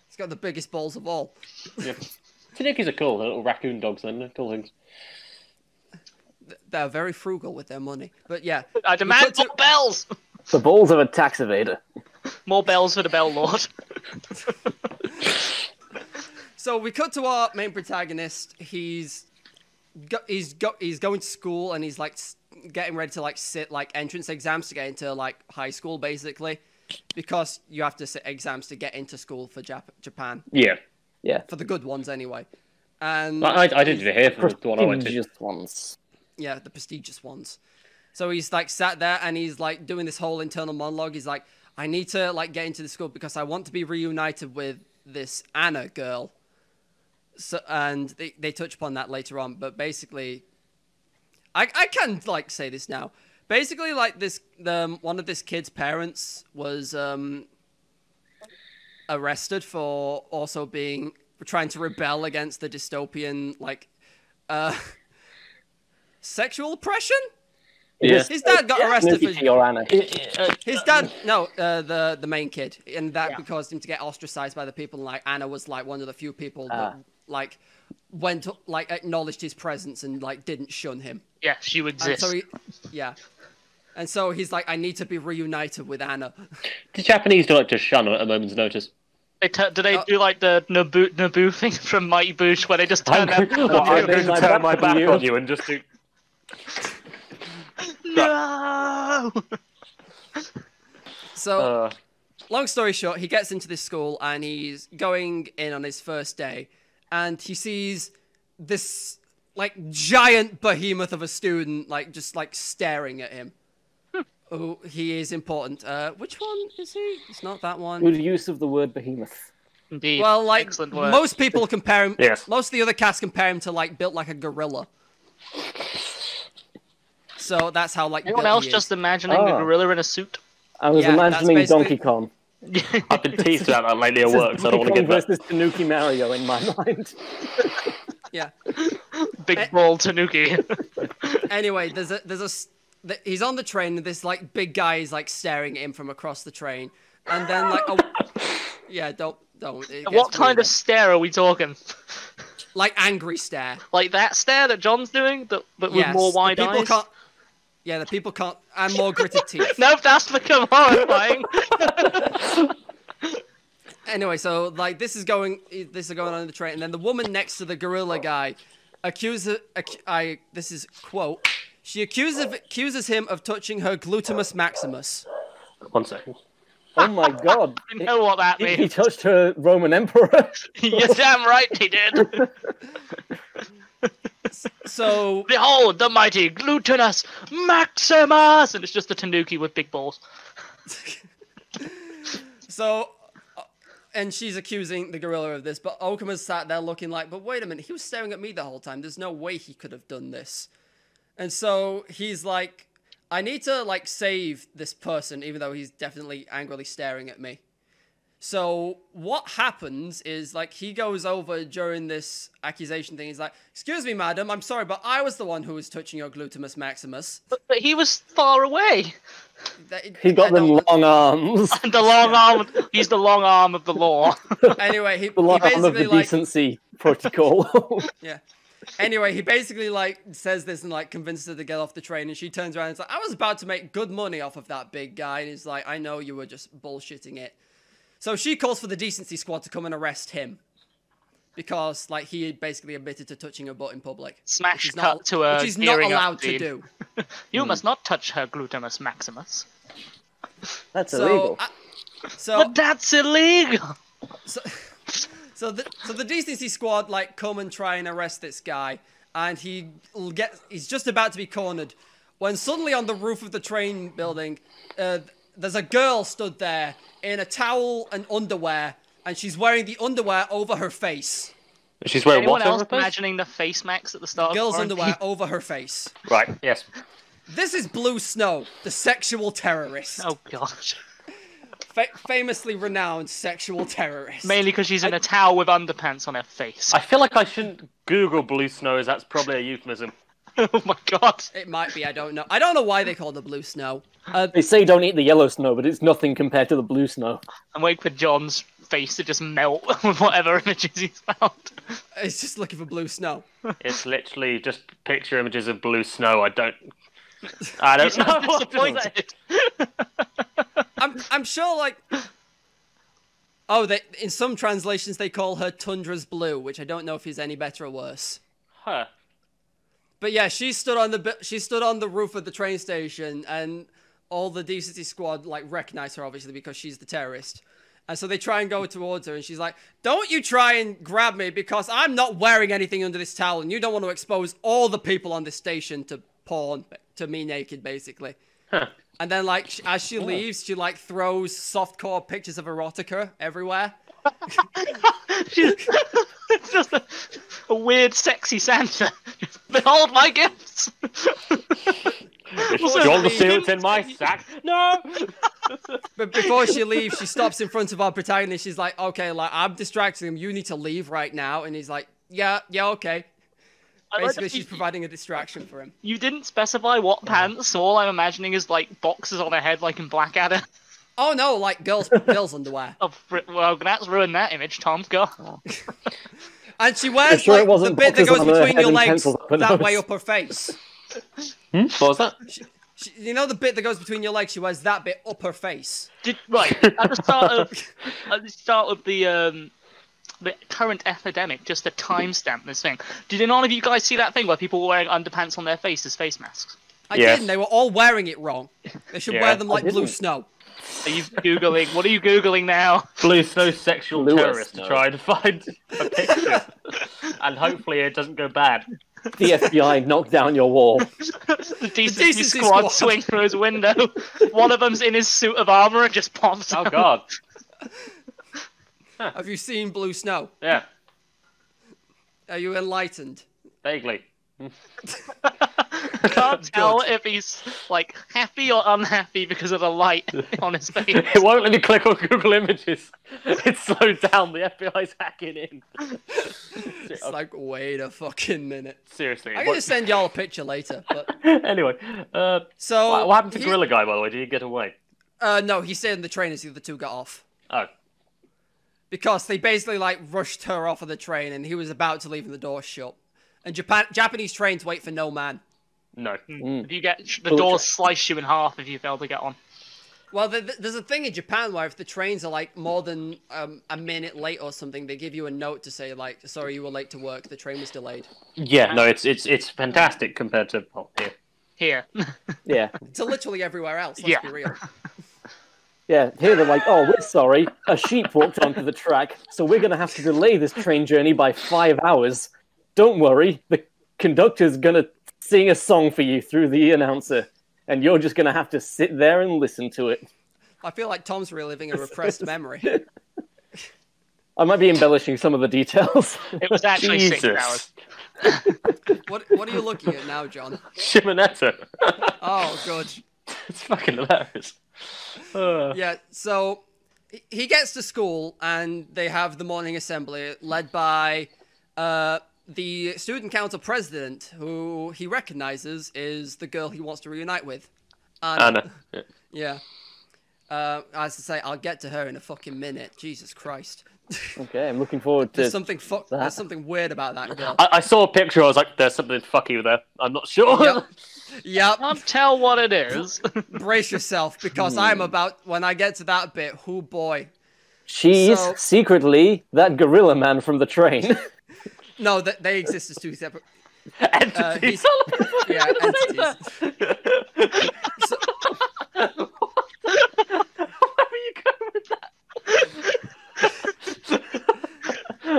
Speaker 2: He's got the biggest balls of all.
Speaker 1: Yeah. Tanukis are cool. They're little raccoon dogs. Then they're cool things.
Speaker 2: They're very frugal with their money. But yeah,
Speaker 3: I demand
Speaker 2: put to-
Speaker 3: bells.
Speaker 4: The balls of a tax evader.
Speaker 3: More bells for the bell lord. *laughs*
Speaker 2: So we cut to our main protagonist. He's go- he's go- he's going to school and he's like getting ready to like sit like entrance exams to get into like high school basically, because you have to sit exams to get into school for Jap- Japan
Speaker 1: Yeah.
Speaker 4: Yeah.
Speaker 2: for the good ones anyway. And
Speaker 1: I, I, I did it here for the one I went to.
Speaker 4: Prestigious ones.
Speaker 2: Yeah, the prestigious ones. So he's like sat there and he's like doing this whole internal monologue. He's like, I need to like get into the school because I want to be reunited with this Anna girl. So and they, they touch upon that later on, but basically, I I can like say this now. Basically, like this, the one of this kid's parents was um arrested for also being trying to rebel against the dystopian like uh *laughs* sexual oppression.
Speaker 1: Yeah.
Speaker 2: His dad got arrested
Speaker 4: Tanuki
Speaker 2: for
Speaker 4: or Anna.
Speaker 2: his dad. No, uh, the the main kid, and that caused him to get ostracized by the people. And like Anna was like one of the few people that
Speaker 4: Ah.
Speaker 2: like went like acknowledged his presence and like didn't shun him.
Speaker 3: Yes, you
Speaker 2: And
Speaker 3: exist.
Speaker 2: so he, yeah. And so he's like, I need to be reunited with Anna.
Speaker 1: The Japanese do like to shun at a moment's notice.
Speaker 3: They t- do they
Speaker 2: Uh,
Speaker 3: do like the Naboo Naboo thing *laughs* from Mighty Boosh where they just turn
Speaker 1: I'm,
Speaker 3: their
Speaker 1: well, I'm
Speaker 4: I
Speaker 1: going
Speaker 4: made
Speaker 1: to
Speaker 4: my
Speaker 1: turn
Speaker 4: back
Speaker 1: my back
Speaker 4: you.
Speaker 1: on you and just do.
Speaker 3: No.
Speaker 2: So
Speaker 1: Uh,
Speaker 2: long story short, he gets into this school and he's going in on his first day, and he sees this like giant behemoth of a student, like just like staring at him. Oh, he is important. Uh, which one is he? It's not that one.
Speaker 4: Good use of the word behemoth.
Speaker 3: Indeed.
Speaker 2: Well, like
Speaker 3: Excellent work.
Speaker 2: most people compare him.
Speaker 1: Yes.
Speaker 2: Most of the other cast compare him to like built like a gorilla. So that's how like.
Speaker 3: Anyone else just imagining
Speaker 4: Oh.
Speaker 3: a gorilla in a suit?
Speaker 4: I was
Speaker 2: Yeah,
Speaker 4: imagining
Speaker 2: basically-
Speaker 4: Donkey Kong. *laughs*
Speaker 1: I've been teased about that lately at work, so I don't want to get
Speaker 4: Kong
Speaker 1: that.
Speaker 4: versus Tanuki Mario in my *laughs* mind.
Speaker 2: Yeah.
Speaker 3: Big
Speaker 2: Eh.
Speaker 3: ball Tanuki. *laughs*
Speaker 2: Anyway, there's a there's a th- he's on the train and this like big guy is like staring at him from across the train, and then like oh yeah don't don't.
Speaker 3: what kind
Speaker 2: weirder.
Speaker 3: of stare are we talking?
Speaker 2: like angry stare?
Speaker 3: Like that stare that John's doing, but, but with more wide
Speaker 2: people
Speaker 3: eyes?
Speaker 2: Can't, yeah, the people can't and more gritted *laughs* teeth.
Speaker 3: No, that's become horrifying. *laughs*
Speaker 2: Anyway, so like this is going, this is going on in the train, and then the woman next to the gorilla guy accuses, ac- I this is quote, she accuses accuses him of touching her glutamus maximus.
Speaker 1: One second.
Speaker 4: Oh my god. *laughs*
Speaker 3: I know what that
Speaker 4: He, he touched her Roman emperor.
Speaker 3: You're damn right he did.
Speaker 2: So *laughs*
Speaker 3: Behold the mighty glutinous Maximus, and it's just a Tanuki with big balls. *laughs*
Speaker 2: So, uh, and she's accusing the gorilla of this, but Okuma's sat there looking like, but wait a minute, he was staring at me the whole time. There's no way he could have done this. And so he's like, I need to like save this person, even though he's definitely angrily staring at me. So what happens is like he goes over during this accusation thing. He's like, "Excuse me, madam, I'm sorry, but I was the one who was touching your glutamus maximus."
Speaker 3: But, but he was far away.
Speaker 2: That-
Speaker 4: He's got
Speaker 2: I
Speaker 4: them long arms.
Speaker 3: And *laughs* The long arm. He's the long arm of the law. *laughs*
Speaker 2: Anyway, he,
Speaker 4: The
Speaker 2: he
Speaker 4: long arm of the
Speaker 2: like
Speaker 4: decency protocol. *laughs*
Speaker 2: Yeah. Anyway, he basically like says this and like convinces her to get off the train, and she turns around and is like, "I was about to make good money off of that big guy," and he's like, "I know you were just bullshitting it." So she calls for the decency squad to come and arrest him because like he basically admitted to touching her butt in public.
Speaker 3: Smash
Speaker 2: which
Speaker 3: cut
Speaker 2: not,
Speaker 3: to a
Speaker 2: which he's not
Speaker 3: up
Speaker 2: allowed to do. *laughs*
Speaker 3: You must not touch her glutamus maximus.
Speaker 4: That's
Speaker 2: So,
Speaker 4: illegal.
Speaker 2: uh, so
Speaker 3: But that's illegal.
Speaker 2: so, *laughs* so the so the decency squad like come and try and arrest this guy, and he will get he's just about to be cornered, when suddenly on the roof of the train building, uh, there's a girl stood there in a towel and underwear, and she's wearing the underwear over her face.
Speaker 1: She's wearing
Speaker 3: Anyone
Speaker 1: what
Speaker 3: else
Speaker 1: over
Speaker 3: imagining the face max at the start? of
Speaker 2: Girl's
Speaker 3: quarantine?
Speaker 2: underwear over her face. *laughs*
Speaker 1: Right, yes.
Speaker 2: This is Blue Snow, the sexual terrorist,
Speaker 3: Oh gosh.
Speaker 2: Fa- famously renowned sexual terrorist.
Speaker 3: Mainly because she's in a towel with underpants on her face.
Speaker 1: I feel like I shouldn't Google blue snow, as that's probably a euphemism. *laughs*
Speaker 3: oh my god.
Speaker 2: It might be. I don't know. I don't know why they call the Blue Snow. Uh,
Speaker 4: They say don't eat the yellow snow, but it's nothing compared to the blue snow.
Speaker 3: I'm waiting for John's face to just melt *laughs* with whatever images he's found.
Speaker 2: it's just looking for Blue Snow.
Speaker 1: It's literally just picture images of blue snow. I don't. I *laughs* don't
Speaker 3: He's
Speaker 1: know
Speaker 3: not
Speaker 1: what to
Speaker 3: disappointed.
Speaker 2: I'm I'm sure like Oh, they in some translations they call her Tundra's Blue, which I don't know if is any better or worse.
Speaker 1: Huh.
Speaker 2: But yeah, she stood on the she stood on the roof of the train station and all the decency squad like recognize her obviously because she's the terrorist. And so they try and go towards her and she's like, "Don't you try and grab me because I'm not wearing anything under this towel and you don't want to expose all the people on this station to porn to me naked basically."
Speaker 1: Huh.
Speaker 2: And then, like, as she leaves, she like throws softcore pictures of erotica everywhere.
Speaker 3: She's it's *laughs* just a, a weird, sexy Santa. *laughs* Behold my gifts.
Speaker 1: Do you want to see what's in my sack? *laughs* No.
Speaker 2: But before she leaves, she stops in front of our protagonist. She's like, "Okay, like I'm distracting him. You need to leave right now." And he's like, "Yeah, yeah, okay."
Speaker 3: I like
Speaker 2: Basically, she's
Speaker 3: you-
Speaker 2: providing a distraction for him.
Speaker 3: You didn't specify what pants, so all I'm imagining is like boxes on her head, like in Blackadder.
Speaker 2: Oh no, like girls, *laughs* girls underwear.
Speaker 3: Oh, fr- well, that's ruined that image, Tom. Go. *laughs*
Speaker 2: And she wears
Speaker 4: sure
Speaker 2: like the bit that goes between your legs
Speaker 4: pencils up her
Speaker 2: that way up her face.
Speaker 1: Hmm? What was that?
Speaker 2: She, you know the bit that goes between your legs. She wears that bit up her face.
Speaker 3: Did right at the start of *laughs* at the start of the um the current epidemic, just to timestamp this thing. Did none of you guys see that thing where people were wearing underpants on their face as face masks?
Speaker 2: I
Speaker 1: Yes.
Speaker 2: didn't. They were all wearing it wrong. They should
Speaker 1: Yeah,
Speaker 2: wear them like blue snow.
Speaker 3: Are you googling? what are you googling now?
Speaker 1: Blue snow sexual
Speaker 4: Blue
Speaker 1: terrorist
Speaker 4: snow.
Speaker 1: to try and find a picture, and hopefully it doesn't go bad.
Speaker 4: The FBI knocked down your wall.
Speaker 3: The decency,
Speaker 2: decency
Speaker 3: squad,
Speaker 2: squad.
Speaker 3: swing through his window. One of them's in his suit of armor and just pops
Speaker 1: Oh
Speaker 3: out.
Speaker 1: God.
Speaker 2: Have you seen Blue Snow?
Speaker 1: Yeah,
Speaker 2: Are you enlightened?
Speaker 1: vaguely.
Speaker 3: Can't *laughs* tell if he's like happy or unhappy because of the light *laughs* on his face.
Speaker 1: It won't let me click on Google Images. *laughs* It's slowed down. The FBI's hacking in.
Speaker 2: It's like, wait a fucking minute.
Speaker 1: Seriously. I'm
Speaker 2: gonna send y'all a picture later. But
Speaker 1: anyway, uh,
Speaker 2: so
Speaker 1: what, what happened to
Speaker 2: he-
Speaker 1: Gorilla Guy, by the way? Did he get away?
Speaker 2: Uh, no, he stayed in the train as the other two got off
Speaker 1: Oh,
Speaker 2: because they basically like rushed her off of the train, and he was about to leave and the door shut. And Japan Japanese trains wait for no man.
Speaker 1: no.
Speaker 3: If you get the
Speaker 4: Cool.
Speaker 3: doors slice you in half if you fail to get on.
Speaker 2: Well, th th- there's a thing in Japan where if the trains are like more than um, a minute late or something, they give you a note to say like, "Sorry, you were late to work. The train was delayed."
Speaker 1: Yeah, no, it's it's it's fantastic compared to oh, here.
Speaker 3: Here. *laughs*
Speaker 4: Yeah,
Speaker 2: To literally everywhere else. Let's
Speaker 3: Yeah.
Speaker 2: be real. *laughs*
Speaker 4: yeah. Here they're like, oh, we're sorry. A sheep walked onto the track, so we're gonna have to delay this train journey by five hours. Don't worry, the conductor's gonna sing a song for you through the announcer, and you're just gonna have to sit there and listen to it.
Speaker 2: I feel like Tom's reliving a repressed *laughs* memory.
Speaker 4: I might be embellishing some of the details.
Speaker 3: It was actually six hours. *laughs*
Speaker 2: What What are you looking at now, John?
Speaker 1: Shimoneta.
Speaker 2: Oh, good. *laughs*
Speaker 1: it's fucking hilarious. Uh,
Speaker 2: Yeah, so he- he gets to school and they have the morning assembly led by uh, the student council president, who he recognizes is the girl he wants to reunite with. Anna.
Speaker 1: Anna. *laughs* Yeah.
Speaker 2: Yeah. Uh, as to say, I'll get to her in a fucking minute. Jesus Christ. *laughs*
Speaker 4: okay, I'm looking forward to.
Speaker 2: There's something fu-
Speaker 4: that.
Speaker 2: There's something weird about that girl.
Speaker 1: I, I saw a picture. I was like, "There's something fucky there." I'm not sure.
Speaker 2: Yep. *laughs* Yep.
Speaker 3: Can't tell what it is.
Speaker 2: Brace yourself because I'm about when I get to that bit. Oh boy.
Speaker 4: She's
Speaker 2: So-
Speaker 4: secretly that gorilla man from the train.
Speaker 2: No, that they exist as two separate. *laughs*
Speaker 1: Entities.
Speaker 2: Uh, yeah, entities. So-
Speaker 1: Where are you going with that?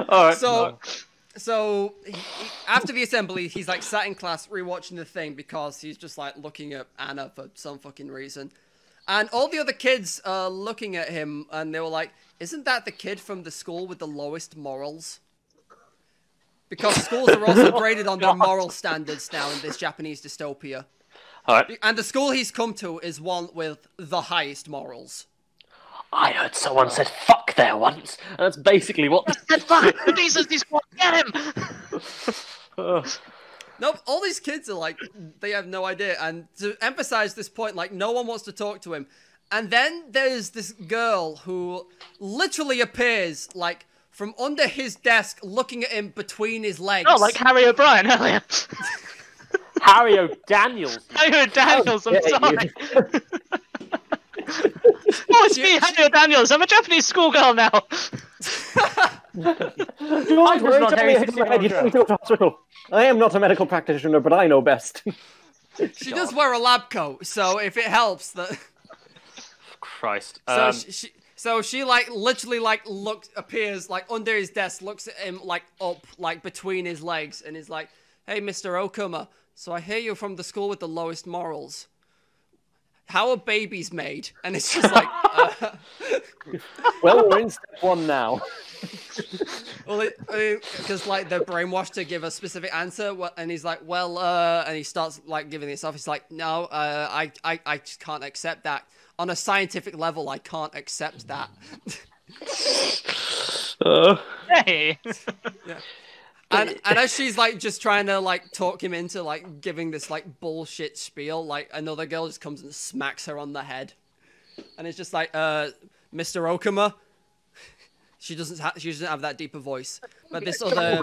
Speaker 1: *laughs* All right.
Speaker 2: So, so he, he- after the assembly, he's like sat in class rewatching the thing because he's just like looking at Anna for some fucking reason, and all the other kids are looking at him, and they were like, "Isn't that the kid from the school with the lowest morals?" Because schools are also *laughs* oh, graded on their moral standards now in this Japanese dystopia,
Speaker 1: All right.
Speaker 2: and the school he's come to is one with the highest morals.
Speaker 1: I heard someone said "fuck" there once, and that's basically what.
Speaker 3: Said fuck! The decency squad, get him!
Speaker 1: Ugh. *laughs*
Speaker 2: Nope, all these kids are like, they have no idea. And to emphasize this point, like, no one wants to talk to him. And then there's this girl who literally appears, like, from under his desk, looking at him between his legs.
Speaker 3: Oh, like Harry O'Brien *laughs* earlier.
Speaker 1: Harry O'Daniels. *laughs*
Speaker 3: Harry O'Daniels, I'm sorry. *laughs* Oh, it's me, Harry O'Daniels. I'm a Japanese schoolgirl now.
Speaker 4: Don't
Speaker 1: not Harry
Speaker 4: me hit my head, you don't need to go to hospital. I am not a medical practitioner, but I know best.
Speaker 2: she does wear a lab coat, so if it helps, that.
Speaker 1: Christ.
Speaker 2: So
Speaker 1: Um,
Speaker 2: she, she, so she like literally like looks appears like under his desk, looks at him like up like between his legs, and is like, "Hey, Mister Okuma, so I hear you're from the school with the lowest morals. How are babies made?" And it's just like, uh, *laughs*
Speaker 4: well, we're in step one now.
Speaker 2: well, because like they're brainwashed to give a specific answer, and he's like, "Well," uh, and he starts like giving this off. He's like, "No, uh, I, I, I just can't accept that." On a scientific level, I can't accept that. *laughs*
Speaker 1: uh,
Speaker 3: Hey. *laughs*
Speaker 2: and, and as she's like just trying to like talk him into like giving this like bullshit spiel, like another girl just comes and smacks her on the head, and it's just like, uh, Mr. Okuma. She doesn't ha- she doesn't have that deeper voice, but this other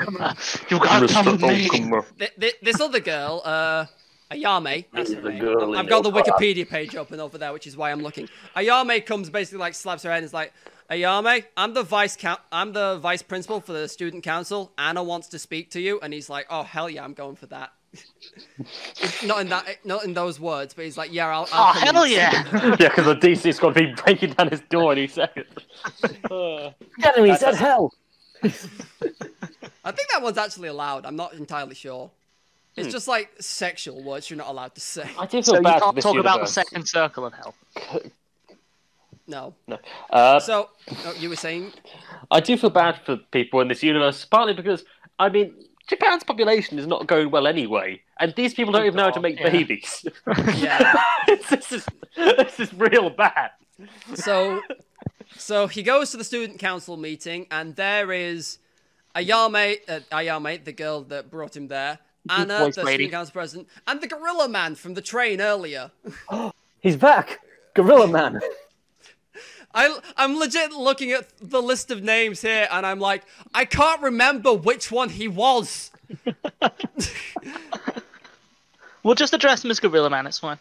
Speaker 3: You gotta come with
Speaker 2: th- th- this other girl, uh, Ayame, that's her
Speaker 1: The
Speaker 2: name.
Speaker 1: girl
Speaker 2: I've got the
Speaker 1: your
Speaker 2: Wikipedia page open over there, which is why I'm looking. Ayame comes basically like slaps her head and is like, Ayame, I'm the vice count, I'm the vice principal for the student council. Anna wants to speak to you, and he's like, oh hell yeah, I'm going for that. *laughs* not in that, not in those words, but he's like, yeah, I'll. I'll
Speaker 3: Oh, hell
Speaker 2: in."
Speaker 3: yeah! *laughs*
Speaker 1: yeah, because the DC's got to be breaking down his door any second. *laughs*
Speaker 4: Enemies at hell.
Speaker 2: I think that one's actually allowed. I'm not entirely sure. It's just like sexual words you're not allowed to say.
Speaker 1: I do feel
Speaker 3: So you
Speaker 1: bad for
Speaker 3: can't
Speaker 1: this
Speaker 3: talk about the second circle of hell.
Speaker 2: No.
Speaker 1: No. Uh,
Speaker 2: So, oh, you were saying?
Speaker 1: I do feel bad for people in this universe, partly because I mean Japan's population is not going well anyway, and these people don't even know how to make
Speaker 3: yeah.
Speaker 1: babies. *laughs*
Speaker 2: Yeah. *laughs*
Speaker 1: this is this is real bad.
Speaker 2: So, so he goes to the student council meeting, and there is Ayame, uh, Ayame, the girl that brought him there, Anna,
Speaker 3: voice
Speaker 2: the
Speaker 3: lady.
Speaker 2: student council president, and the gorilla man from the train earlier. *gasps*
Speaker 4: He's back, Gorilla Man. *laughs*
Speaker 2: I, I'm legit looking at the list of names here, and I'm like, I can't remember which one he was. *laughs*
Speaker 3: We'll just address him as Gorilla Man. It's fine.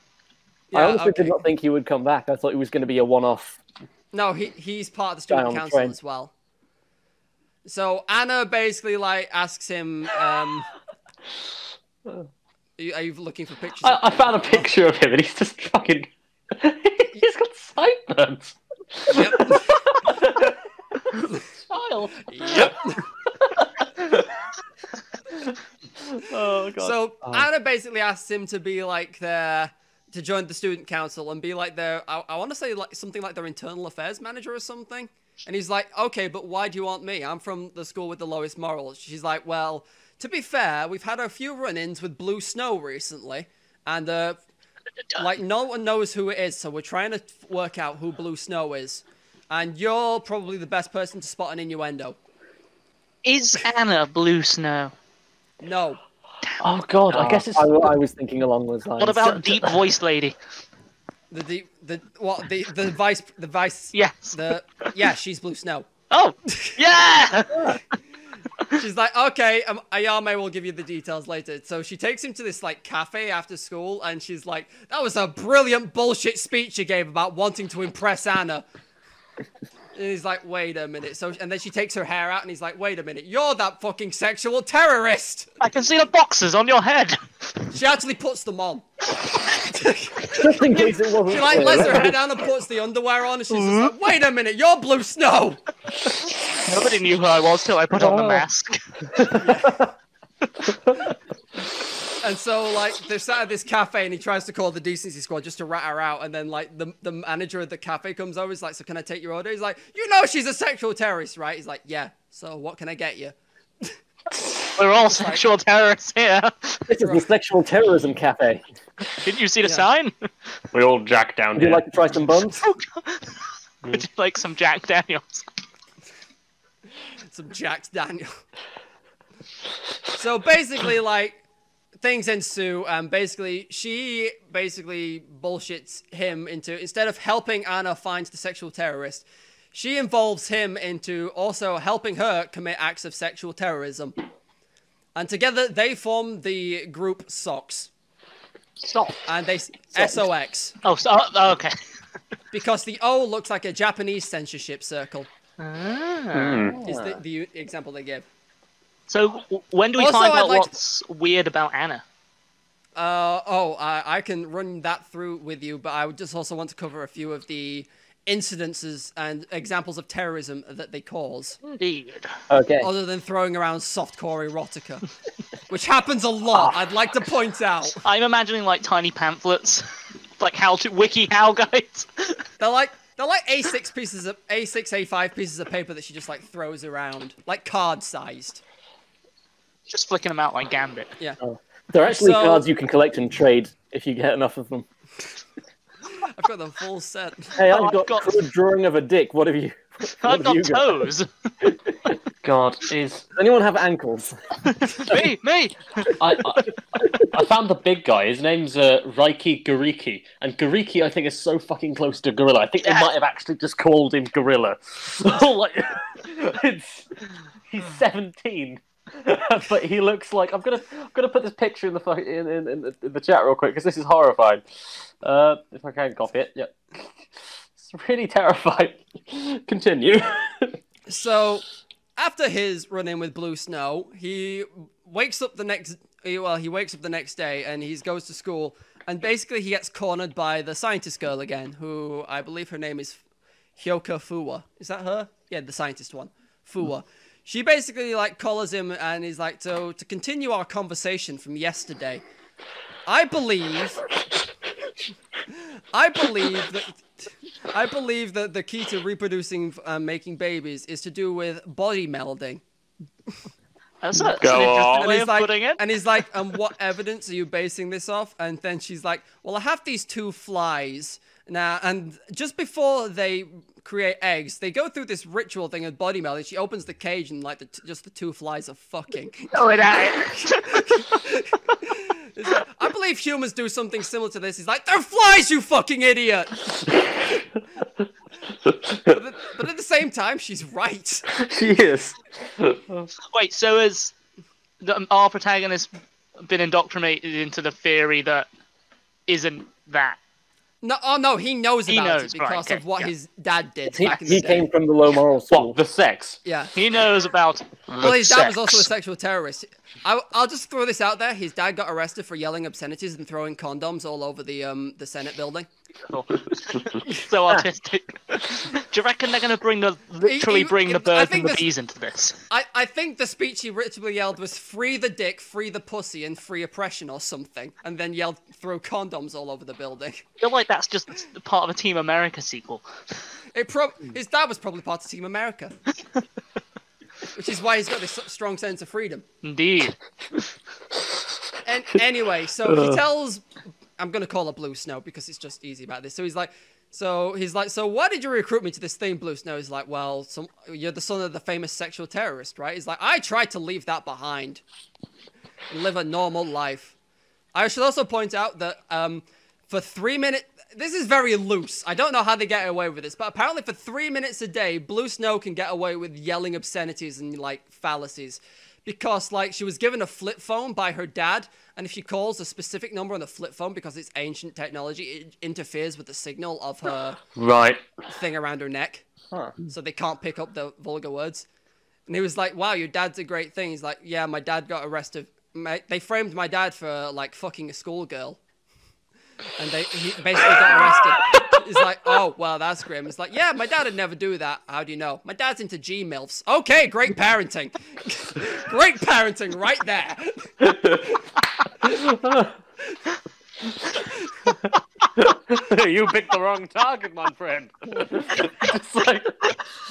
Speaker 4: I honestly
Speaker 2: okay.
Speaker 4: did not think he would come back. I thought he was going to be a one-off.
Speaker 2: No, he he's part of the
Speaker 4: Guy
Speaker 2: student
Speaker 4: on the
Speaker 2: council as well. So Anna basically like asks him, um, are you, are you looking for pictures?
Speaker 1: I, I found a picture of him, and he's just fucking. *laughs* he's got sideburns.
Speaker 2: Yep.
Speaker 1: Child.
Speaker 2: yep. *laughs*
Speaker 1: Oh god.
Speaker 2: So oh. Anna basically asks him to be like their to join the student council and be like their I, I want to say like something like their internal affairs manager or something. And he's like, okay, but why do you want me? I'm from the school with the lowest morals. She's like, well, to be fair, we've had a few run-ins with Blue Snow recently, and uh, like no one knows who it is, so we're trying to work out who Blue Snow is. And you're probably the best person to spot an innuendo.
Speaker 3: Is Anna Blue Snow?
Speaker 2: No,
Speaker 1: oh god. I guess it's.
Speaker 4: I, I was thinking along those lines.
Speaker 3: What about Deep Voiced Lady?
Speaker 2: the the the what the the vice the vice
Speaker 3: Yes.
Speaker 2: the yeah she's Blue Snow.
Speaker 3: Oh, yeah. *laughs*
Speaker 2: She's like, okay, um, Ayame will give you the details later. So she takes him to this like cafe after school, and she's like, that was a brilliant bullshit speech you gave about wanting to impress Anna. And he's like, wait a minute. So and then she takes her hair out, and he's like, wait a minute, you're that fucking sexual terrorist.
Speaker 3: I can see the boxes on your head.
Speaker 2: She actually puts them on.
Speaker 4: Just in case it wasn't
Speaker 2: She like
Speaker 4: clear.
Speaker 2: lets her head down and puts the underwear on, and she's just like, wait a minute, you're Blue Snow.
Speaker 3: Nobody knew who I was till I put on the
Speaker 1: Oh.
Speaker 3: mask. *laughs* *laughs*
Speaker 2: And so, like, they're sat at this cafe, and he tries to call the decency squad just to rat her out. And then, like, the, the manager of the cafe comes over. He's like, "So can I take your order?" He's like, "You know she's a sexual terrorist, right?" He's like, "Yeah." So what can I get you? *laughs*
Speaker 3: We're all sexual terrorists here.
Speaker 4: This is the sexual terrorism cafe.
Speaker 3: Didn't you see the
Speaker 2: Yeah.
Speaker 3: sign?
Speaker 1: we all jack down
Speaker 4: Would you like to try some buns? *laughs*
Speaker 3: Would you like some Jack Daniels?
Speaker 2: Some Jack daniels so basically, like, things ensue, and basically, she basically bullshits him into instead of helping Anna find the sexual terrorist, she involves him into also helping her commit acts of sexual terrorism. And together they form the group SOX.
Speaker 3: Stop.
Speaker 2: And they SOX
Speaker 3: Oh, so, oh, okay. *laughs*
Speaker 2: because the O looks like a Japanese censorship circle.
Speaker 3: Ah.
Speaker 2: Is the, the example they give.
Speaker 3: So when do we
Speaker 2: Also,
Speaker 3: find out
Speaker 2: like to-
Speaker 3: what's weird about Anna?
Speaker 2: Uh, oh, I, I can run that through with you, but I would just also want to cover a few of the incidences and examples of terrorism that they cause,
Speaker 3: Indeed.
Speaker 4: Okay.
Speaker 2: other than throwing around softcore erotica, *laughs* which happens a lot. I'd like to point out.
Speaker 3: I'm imagining like tiny pamphlets, *laughs* like how to wiki how guides. *laughs*
Speaker 2: They're like they're like A6 pieces of A6 A5 pieces of paper that she just like throws around, like card sized.
Speaker 3: Just flicking them out like Gambit.
Speaker 2: Yeah,
Speaker 4: They're actually
Speaker 2: So-
Speaker 4: cards you can collect and trade if you get enough of them. *laughs*
Speaker 2: I've got the full set.
Speaker 4: Hey,
Speaker 3: Oh,
Speaker 4: I've
Speaker 3: I've
Speaker 4: got, a drawing of a dick. What have you? *laughs*
Speaker 3: I've
Speaker 4: have
Speaker 3: got
Speaker 4: you got?
Speaker 3: toes. *laughs*
Speaker 1: God, is
Speaker 4: Does anyone have ankles?
Speaker 3: me, me.
Speaker 1: I, I I found the big guy. His name's uh, Raiki Gariki, and Gariki I think is so fucking close to Gorilla. I think they might have actually just called him Gorilla. like, it's he's seventeen, *laughs* but he looks like I'm gonna I'm gonna put this picture in the in in, in, the, in the chat real quick because this is horrifying. Uh, if I can copy it, yep. *laughs* It's really terrifying. *laughs* Continue.
Speaker 2: So, after his run in with Blue Snow, he wakes up the next well, he wakes up the next day and he goes to school and basically he gets cornered by the scientist girl again, who I believe her name is Hyoka Fuwa. Is that her? Yeah, the scientist one. Fuwa. She basically like collars him and is like, so to continue our conversation from yesterday, I believe I believe that I believe that the key to reproducing and making babies is to do with body melding.
Speaker 3: That's, a,
Speaker 1: Go
Speaker 3: an interesting
Speaker 1: on.
Speaker 2: And he's like,
Speaker 3: putting it.
Speaker 2: and he's like, and what evidence are you basing this off? And then she's like, well, I have these two flies now, and just before they create eggs, they go through this ritual thing of body melding. She opens the cage, and like, the t- just the two flies are fucking. *laughs*
Speaker 3: Oh, it.
Speaker 2: It's like, I believe humans do something similar to this. He's like, they're flies, you fucking idiot. but, at, but at the same time, she's right. *laughs*
Speaker 1: she is.
Speaker 3: Wait, so has the, um, our protagonist been indoctrinated into the theory that isn't that?
Speaker 2: No, oh no, he knows
Speaker 3: He
Speaker 2: about
Speaker 3: knows,
Speaker 2: it
Speaker 3: right,
Speaker 2: because
Speaker 3: okay,
Speaker 2: of what
Speaker 3: yeah.
Speaker 2: his dad did
Speaker 4: He,
Speaker 2: back in the
Speaker 4: he
Speaker 2: day.
Speaker 4: came from the low moral school.
Speaker 1: What the sex?
Speaker 2: Yeah.
Speaker 3: He knows about.
Speaker 2: Well, his dad was also a sexual terrorist. I, will just throw this out there. His dad got arrested for yelling obscenities and throwing condoms all over the um the Senate building. *laughs*
Speaker 3: so ah. artistic. Do you reckon they're going to bring the literally
Speaker 2: he-
Speaker 3: bring the birds and the
Speaker 2: this-
Speaker 3: bees into this?
Speaker 2: I, I think the speech he ritually yelled was "Free the dick, free the pussy, and free oppression" or something, and then yelled "Throw condoms all over the building."
Speaker 3: I feel like that's just part of a Team America sequel.
Speaker 2: It pro- his dad was probably part of Team America, *laughs* which is why he's got this strong sense of freedom.
Speaker 3: Indeed.
Speaker 2: And anyway, so he uh. tells, I'm gonna call her Blue Snow because it's just easy about this. So he's like, so he's like, so why did you recruit me to this thing, Blue Snow? He's like, well, some, you're the son of the famous sexual terrorist, right? He's like, I tried to leave that behind and live a normal life. I should also point out that um, for three minutes, this is very loose. I don't know how they get away with this, but apparently for three minutes a day, Blue Snow can get away with yelling obscenities and like fallacies. Because like she was given a flip phone by her dad, and if she calls a specific number on the flip phone because it's ancient technology, it interferes with the signal of her *laughs*
Speaker 1: Right.
Speaker 2: thing around her neck,
Speaker 4: Huh.
Speaker 2: so they can't pick up the vulgar words. And he was like, "Wow, your dad's a great thing." He's like, "Yeah, my dad got arrested. My, they framed my dad for like fucking a schoolgirl, and they he basically got arrested." He's like, "Oh, well, that's grim." It's like, "Yeah, my dad would never do that. How do you know? My dad's into G milfs. Okay, great parenting, *laughs* great parenting, right there." *laughs*
Speaker 1: you picked the wrong target, my friend. it's like,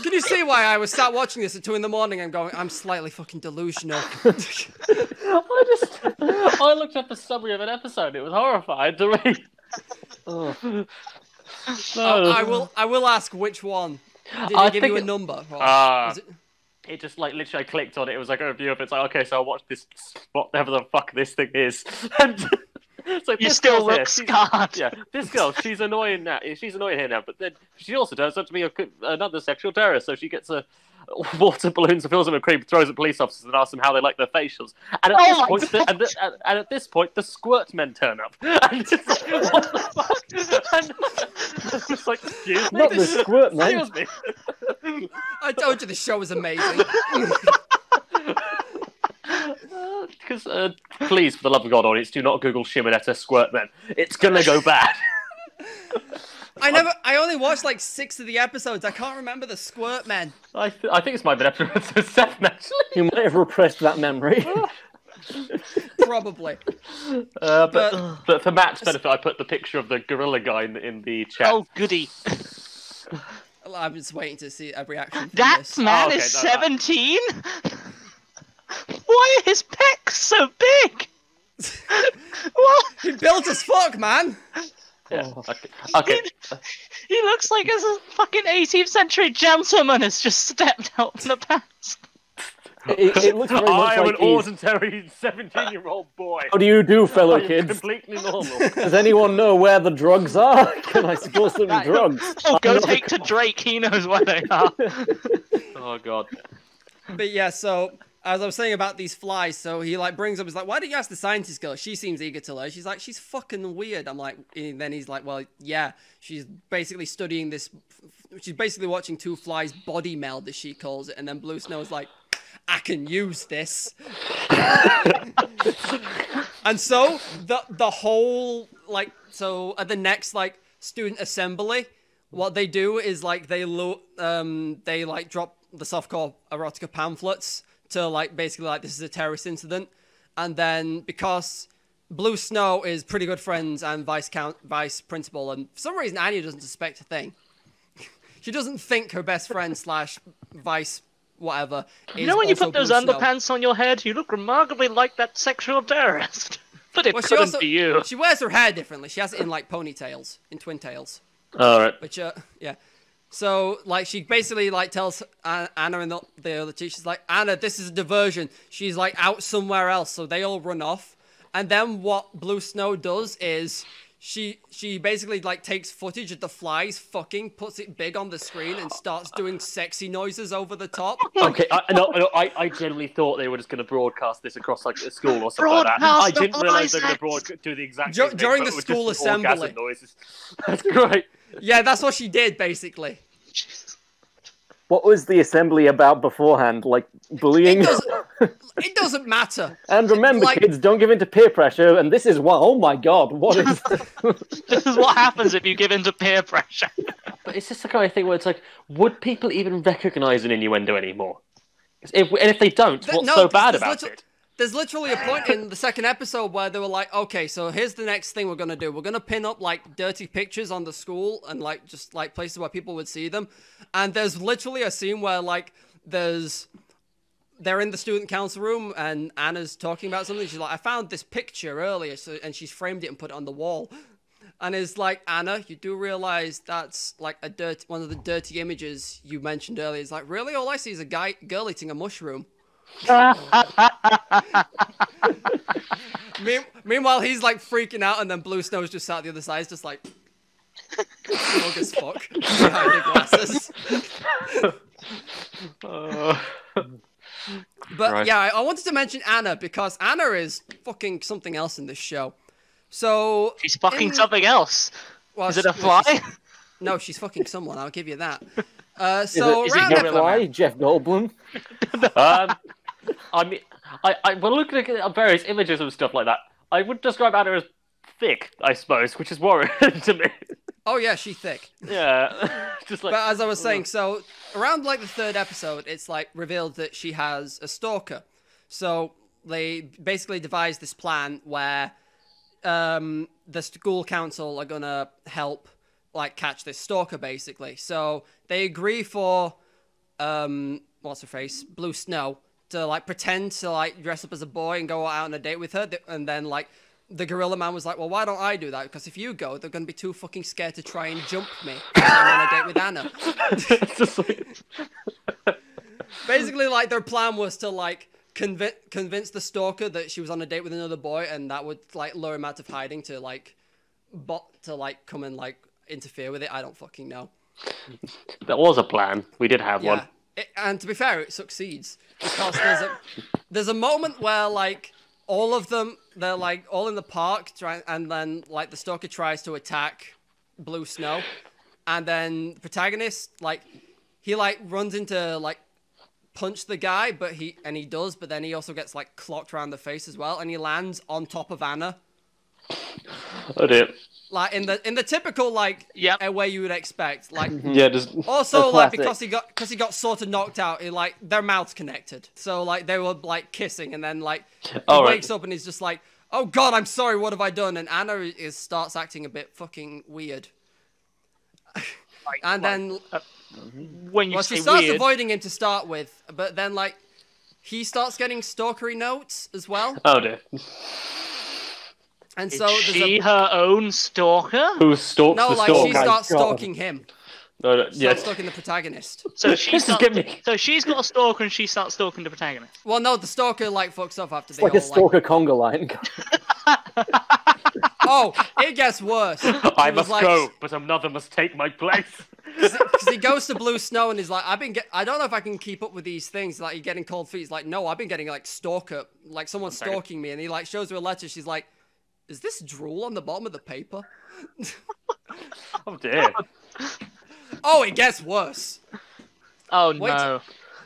Speaker 2: Can you see why I was sat watching this at two in the morning I'm going, "I'm slightly fucking delusional." *laughs*
Speaker 1: I just, I looked up the summary of an episode. It was horrifying to read.
Speaker 4: Oh.
Speaker 2: Oh, I will. I will ask which one. Did he
Speaker 1: I
Speaker 2: give you a
Speaker 1: it-
Speaker 2: number? Or
Speaker 1: Ah.
Speaker 2: it-
Speaker 1: It just like literally, I clicked on it. It was like a review of it. It's like, okay, so I watched this, whatever the fuck this thing is. *laughs* And *laughs* it's like
Speaker 3: You
Speaker 1: this
Speaker 3: still
Speaker 1: girl's
Speaker 3: look scarred.
Speaker 1: Yeah, this girl, she's annoying now. She's annoying here now, but then she also turns out to be a, another sexual terrorist. So she gets a *laughs* water balloons and fills them with cream, throws at police officers, and asks them how they like their facials. And at
Speaker 3: Oh
Speaker 1: this point, the, and, the, and, and at this point, the squirt men turn up. *laughs* And it's like, what the fuck? And *laughs* it's like, excuse me,
Speaker 4: Not the squirt man.
Speaker 1: excuse me.
Speaker 2: I told you the show was amazing.
Speaker 1: Because, uh, please, for the love of God, audience, do not Google Shimoneta squirt men. It's gonna go bad.
Speaker 2: I never. I only watched like six of the episodes. I can't remember the Squirt Men.
Speaker 1: I, th- I think it's my been episode *laughs* seven actually.
Speaker 4: You might have repressed that memory. *laughs*
Speaker 2: Probably.
Speaker 1: Uh, but,
Speaker 2: But-
Speaker 1: but for Matt's benefit, I put the picture of the gorilla guy in, in the chat.
Speaker 3: Oh, goody.
Speaker 2: I'm just waiting to see a reaction. From
Speaker 3: That
Speaker 2: this.
Speaker 3: man
Speaker 1: okay,
Speaker 3: is
Speaker 1: no, that-
Speaker 3: 17? Why are his pecs so big? *laughs* what?
Speaker 2: He built as fuck, man.
Speaker 1: Yeah,
Speaker 4: Oh.
Speaker 1: Okay. *laughs* okay.
Speaker 3: He looks like a fucking 18th century gentleman has just stepped out from the past.
Speaker 4: it, it looks very *laughs* much
Speaker 1: I am
Speaker 4: like
Speaker 1: an
Speaker 4: he's-
Speaker 1: ordinary 17 year old boy.
Speaker 4: How do you do, *laughs* fellow
Speaker 1: I
Speaker 4: kids?
Speaker 1: completely normal.
Speaker 4: Does anyone know where the drugs are? Can I score some drugs?
Speaker 3: Oh, go
Speaker 4: I'm
Speaker 3: take to Drake, he knows where they are.
Speaker 1: oh god.
Speaker 2: But yeah, so as I was saying about these flies, so he like brings up, he's like, "Why didn't you ask the scientist girl? She seems eager to learn." She's like, "She's fucking weird." I'm like, and then he's like, "Well, yeah, she's basically studying this. She's basically watching two flies body meld, as she calls it." And then Blue Snow's like, "I can use this." *laughs* and so the the whole like so at the next like student assembly, what they do is like they lo- um they like drop the softcore erotica pamphlets to like basically like this is a terrorist incident, and then because Blue Snow is pretty good friends and vice count vice principal, and for some reason Anya doesn't suspect a thing. *laughs* she doesn't think her best friend slash vice whatever.
Speaker 3: You know when you put those
Speaker 2: Snow.
Speaker 3: underpants on your head, you look remarkably like that sexual terrorist. *laughs* But it
Speaker 2: Well,
Speaker 3: couldn't
Speaker 2: also
Speaker 3: be you.
Speaker 2: she wears her hair differently. She has it in like ponytails, in twin tails.
Speaker 1: All right.
Speaker 2: Which, uh, *laughs* yeah. So, like, she basically like tells uh, Anna and the, the other teachers, like, Anna, this is a diversion. She's like out somewhere else, so they all run off. And then what Blue Snow does is she she basically like takes footage of the flies fucking, puts it big on the screen, and starts doing sexy noises over the top. *laughs*
Speaker 1: Okay, I, no, no, I, I genuinely thought they were just going to broadcast this across like a school or something like that.
Speaker 3: Broadcast
Speaker 1: I
Speaker 3: the
Speaker 1: didn't realize they were going to
Speaker 3: flies.
Speaker 1: broad do the exact
Speaker 2: Dur-
Speaker 1: same thing,
Speaker 2: during
Speaker 1: but
Speaker 2: the school assembly.
Speaker 1: noises. *laughs* That's great.
Speaker 2: Yeah, that's what she did basically.
Speaker 4: What was the assembly about beforehand? Like bullying?
Speaker 2: It doesn't, *laughs* it doesn't matter.
Speaker 4: and remember,
Speaker 2: like-
Speaker 4: kids, don't give in to peer pressure. And this is one. Oh my god, what is? *laughs*
Speaker 3: This is what happens if you give in to peer pressure. *laughs*
Speaker 1: But it's just the kind of thing where it's like, would people even recognise an innuendo anymore? If, and if they don't,
Speaker 2: Th-
Speaker 1: what's
Speaker 2: no,
Speaker 1: so bad about
Speaker 2: liter-
Speaker 1: it?
Speaker 2: There's literally a point in the second episode where they were like, okay, so here's the next thing we're gonna do. We're gonna pin up like dirty pictures on the school and like just like places where people would see them. And there's literally a scene where like there's they're in the student council room and Anna's talking about something. She's like, I found this picture earlier, so and she's framed it and put it on the wall. And it's like, Anna, you do realize that's like a dirt one of the dirty images you mentioned earlier. It's like, really? All I see is a guy girl eating a mushroom. Mean- meanwhile, he's like freaking out, and then Blue Snow's just sat the other side, just like smug as fuck behind the glasses.
Speaker 1: Uh, *laughs*
Speaker 2: But
Speaker 1: Right.
Speaker 2: yeah, I, I wanted to mention Anna because Anna is fucking something else in this show. So
Speaker 3: She's fucking
Speaker 2: in-
Speaker 3: something else.
Speaker 2: well,
Speaker 3: Is it
Speaker 2: she-
Speaker 3: a fly?
Speaker 2: she's- No, she's fucking someone. I'll give you that. Uh,
Speaker 4: Is
Speaker 2: so
Speaker 4: it, is it
Speaker 2: ep-
Speaker 4: Gorilla Jeff Goldblum? *laughs*
Speaker 1: um, I mean, I, I when looking at various images and stuff like that, I would describe Anna as thick, I suppose, which is worrying *laughs* to me.
Speaker 2: oh yeah, she's thick.
Speaker 1: Yeah, *laughs* *laughs* just like.
Speaker 2: But as I was saying, so around like the third episode, it's like revealed that she has a stalker. So they basically devised this plan where um, the school council are gonna help like catch this stalker, basically. So they agree for um, what's her face, Blue Snow, to like pretend to like dress up as a boy and go out on a date with her, and then like. The gorilla man was like, "Well, why don't I do that? Because if you go, they're going to be too fucking scared to try and jump me. I'm on a date with Anna." *laughs*
Speaker 1: like. *laughs*
Speaker 2: basically like their plan was to like convince convince the stalker that she was on a date with another boy and that would like lure him out of hiding to like bot to like come and like interfere with it i don't fucking know
Speaker 1: That was a plan. We did have
Speaker 2: yeah
Speaker 1: one.
Speaker 2: it, and to be fair it succeeds because there's a there's a moment where like all of them they're like all in the park trying and then like the stalker tries to attack blue snow and then the protagonist like he like runs into like punch the guy but he and he does but then he also gets like clocked around the face as well and he lands on top of anna
Speaker 1: Oh dear.
Speaker 2: Like in the in the typical like
Speaker 3: Yep.
Speaker 2: uh, way you would expect like
Speaker 1: Yeah, just.
Speaker 2: also, like
Speaker 4: classic.
Speaker 2: because he got because he got sort of knocked out, he, like their mouths connected. So like they were like kissing, and then like *laughs* he
Speaker 1: All right.
Speaker 2: wakes up and he's just like, "Oh God, I'm sorry. What have I done?" And Anna is starts acting a bit fucking weird.
Speaker 3: Like-
Speaker 2: And
Speaker 3: like,
Speaker 2: then
Speaker 3: when you
Speaker 2: well,
Speaker 3: say
Speaker 2: she starts
Speaker 3: weird,
Speaker 2: avoiding him to start with, but then like he starts getting stalkery notes as well,
Speaker 1: Oh dear.
Speaker 2: And
Speaker 3: is
Speaker 2: so there's
Speaker 3: she
Speaker 2: a
Speaker 3: her own stalker?
Speaker 1: Who stalks
Speaker 2: no
Speaker 1: the
Speaker 2: like
Speaker 1: stalker?
Speaker 2: she starts stalking him,
Speaker 1: No, no,
Speaker 2: starts stalking the protagonist.
Speaker 3: So she *laughs*
Speaker 1: This is
Speaker 3: starts,
Speaker 1: getting me.
Speaker 3: so she's got a stalker and she starts stalking the protagonist.
Speaker 2: Well, no, the stalker like fucks off after
Speaker 4: It's
Speaker 2: they
Speaker 4: like
Speaker 2: all
Speaker 4: a stalker conga line. *laughs*
Speaker 2: Oh, it gets worse. *laughs*
Speaker 1: I must
Speaker 2: like-
Speaker 1: go, but another must take my place.
Speaker 2: because he goes to Blue Snow and he's like, I've been get, I don't know if I can keep up with these things. Like, you're getting cold feet. He's like, no, I've been getting like stalker, like someone stalking me. And he like shows her a letter. She's like, is this drool on the bottom of the paper? *laughs*
Speaker 1: Oh dear.
Speaker 2: Oh, it gets worse.
Speaker 3: Oh
Speaker 2: Wait.
Speaker 3: no.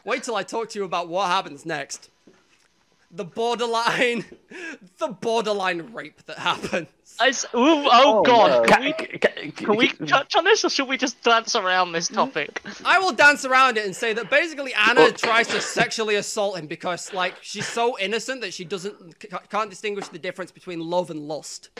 Speaker 2: Wait till I talk to you about what happens next. The borderline, *laughs* the borderline rape that happens.
Speaker 3: I s- ooh, oh,
Speaker 4: Oh,
Speaker 3: god.
Speaker 4: no.
Speaker 3: Can we, can we *laughs* touch on this or should we just dance around this topic?
Speaker 2: I will dance around it and say that basically Anna oh. tries to sexually assault him because, like, she's so innocent that she doesn't c- can't distinguish the difference between love and lust.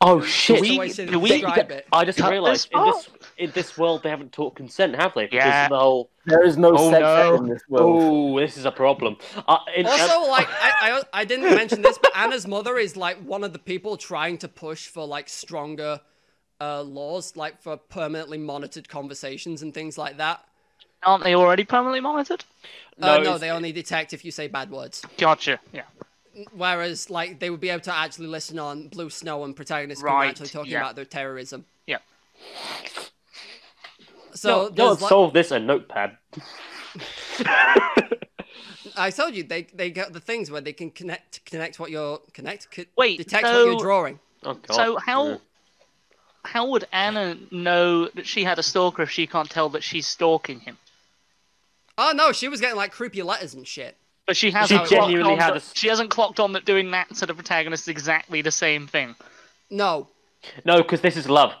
Speaker 1: Oh shit!
Speaker 2: That's
Speaker 3: we-
Speaker 2: way
Speaker 3: we-
Speaker 2: it.
Speaker 1: I just realised in this in this world they haven't taught consent, have they? Because
Speaker 3: Yeah.
Speaker 1: the whole
Speaker 4: There is no
Speaker 3: Oh,
Speaker 4: sex
Speaker 3: no.
Speaker 4: in this world.
Speaker 1: oh, this is a problem. Uh, in,
Speaker 2: Also, like, I, I I didn't mention this, but Anna's mother is like one of the people trying to push for like stronger uh, laws, like for permanently monitored conversations and things like that.
Speaker 3: Aren't they already permanently monitored?
Speaker 2: Uh,
Speaker 1: No,
Speaker 2: no, they only detect if you say bad words.
Speaker 3: Gotcha. Yeah.
Speaker 2: Whereas, like, they would be able to actually listen on Blue Snow and protagonists who are
Speaker 3: Right,
Speaker 2: actually talking
Speaker 3: yeah.
Speaker 2: about their terrorism.
Speaker 3: Yeah.
Speaker 2: So
Speaker 1: no, no,
Speaker 2: there's, like,
Speaker 1: solve this a notepad.
Speaker 2: I told you they they got the things where they can connect connect what you're connect co-
Speaker 3: Wait,
Speaker 2: detect what you're
Speaker 3: so-
Speaker 2: drawing.
Speaker 1: Oh god.
Speaker 3: So how
Speaker 1: Yeah.
Speaker 3: how would Anna know that she had a stalker if she can't tell that she's stalking him?
Speaker 2: Oh no, she was getting like creepy letters and shit.
Speaker 3: But she hasn't
Speaker 2: She
Speaker 1: genuinely
Speaker 3: on
Speaker 1: had
Speaker 3: that, she hasn't clocked on that doing that to the protagonist is exactly the same thing.
Speaker 2: No,
Speaker 1: No, because this is love.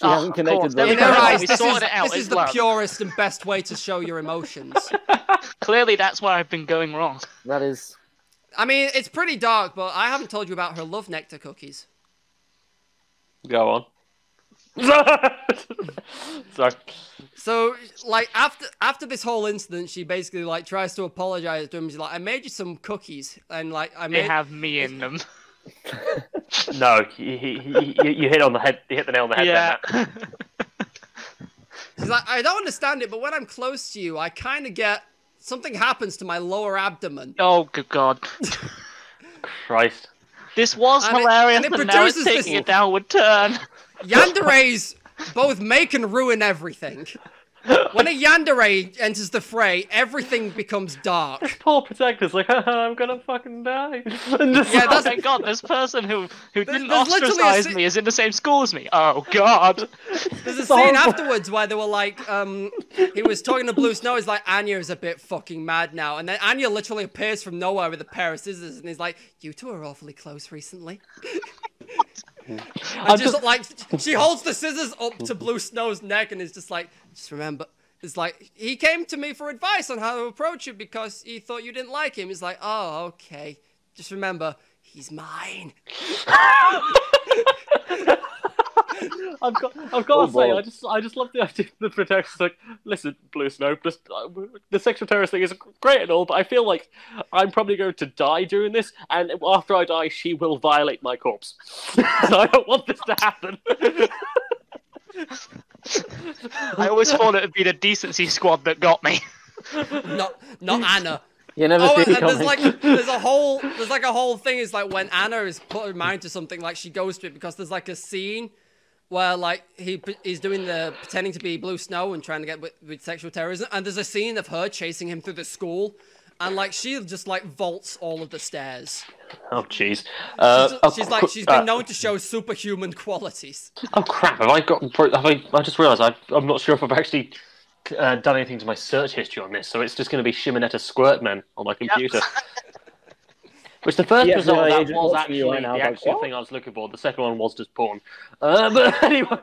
Speaker 4: She
Speaker 3: Oh,
Speaker 4: hasn't connected them.
Speaker 3: there
Speaker 2: in
Speaker 3: we
Speaker 2: her
Speaker 3: go.
Speaker 2: eyes, this is,
Speaker 3: sorted it out,
Speaker 2: this is the
Speaker 3: love.
Speaker 2: purest and best way to show your emotions. *laughs*
Speaker 3: Clearly, that's where I've been going wrong.
Speaker 4: That is.
Speaker 2: I mean, it's pretty dark, but I haven't told you about her love nectar cookies.
Speaker 1: Go on. *laughs* Sorry.
Speaker 2: So, like after after this whole incident, she basically like tries to apologize to him. She's like, "I made you some cookies, and like I
Speaker 3: They have me in them. *laughs*
Speaker 1: No, you, you, you, you hit on the head. You hit the nail on the head.
Speaker 3: Yeah.
Speaker 1: There, Matt.
Speaker 2: She's like, "I don't understand it, but when I'm close to you, I kind of get something happens to my lower abdomen."
Speaker 3: oh, good God.
Speaker 1: Christ.
Speaker 3: This was
Speaker 2: And it-
Speaker 3: hilarious,
Speaker 2: and it
Speaker 3: but now it's
Speaker 2: produces
Speaker 3: taking
Speaker 2: this-
Speaker 3: a downward turn.
Speaker 2: Yandere's both make and ruin everything. When a yandere enters the fray, everything becomes dark.
Speaker 1: Poor protagonist, like, *laughs* I'm gonna fucking die. *laughs* And just
Speaker 2: Yeah,
Speaker 1: like-
Speaker 2: that's-
Speaker 3: Thank God, this person who, who didn't
Speaker 2: there's a
Speaker 3: ostracize
Speaker 2: si-
Speaker 3: me is in the same school as me. Oh, God. *laughs*
Speaker 2: There's a
Speaker 1: So-
Speaker 2: scene afterwards where they were like, um, he was talking to Blue Snow. He's like, Anya is a bit fucking mad now, and then Anya literally appears from nowhere with a pair of scissors, and he's like, "You two are awfully close recently." Mm-hmm. and
Speaker 1: I'm
Speaker 2: just
Speaker 1: just-
Speaker 2: like she holds the scissors up to Blue Snow's neck, and is just like, "Just remember." It's like he came to me for advice on how to approach you because he thought you didn't like him. He's like, "Oh, okay. Just remember, he's mine." *laughs* *laughs*
Speaker 1: I've got, I've got
Speaker 4: Oh,
Speaker 1: to say,
Speaker 4: boy.
Speaker 1: I just, I just love the *laughs* idea. The protagonist like, listen, Blue Snow, just uh, the sexual terrorist thing is great and all, but I feel like I'm probably going to die doing this, and after I die, she will violate my corpse. *laughs* so I don't want this to happen.
Speaker 3: I always thought it would be the decency squad that got me.
Speaker 2: Not, not Anna.
Speaker 4: You never
Speaker 2: Oh,
Speaker 4: see
Speaker 2: and
Speaker 4: it
Speaker 2: there's like there's a whole there's like a whole thing is like when Anna is put her mind to something like she goes to it because there's like a scene where like he he's doing the pretending to be Blue Snow and trying to get with, with sexual terrorism and there's a scene of her chasing him through the school and like she just like vaults all of the stairs.
Speaker 1: oh jeez. Uh,
Speaker 2: She's,
Speaker 1: oh,
Speaker 2: she's like she's been
Speaker 1: uh,
Speaker 2: known to show superhuman qualities.
Speaker 1: Oh crap! Have I got? Have I? I just realised I've, I'm not sure if I've actually uh, done anything to my search history on this, so it's just going to be Shimoneta Squirtman on my computer. *laughs* Which the first
Speaker 4: Yeah,
Speaker 1: result
Speaker 4: no,
Speaker 1: that was actually
Speaker 4: right now,
Speaker 1: the
Speaker 4: like,
Speaker 1: actual
Speaker 4: what?
Speaker 1: thing I was looking for. The second one was just porn. Uh, *laughs* but anyway, *laughs*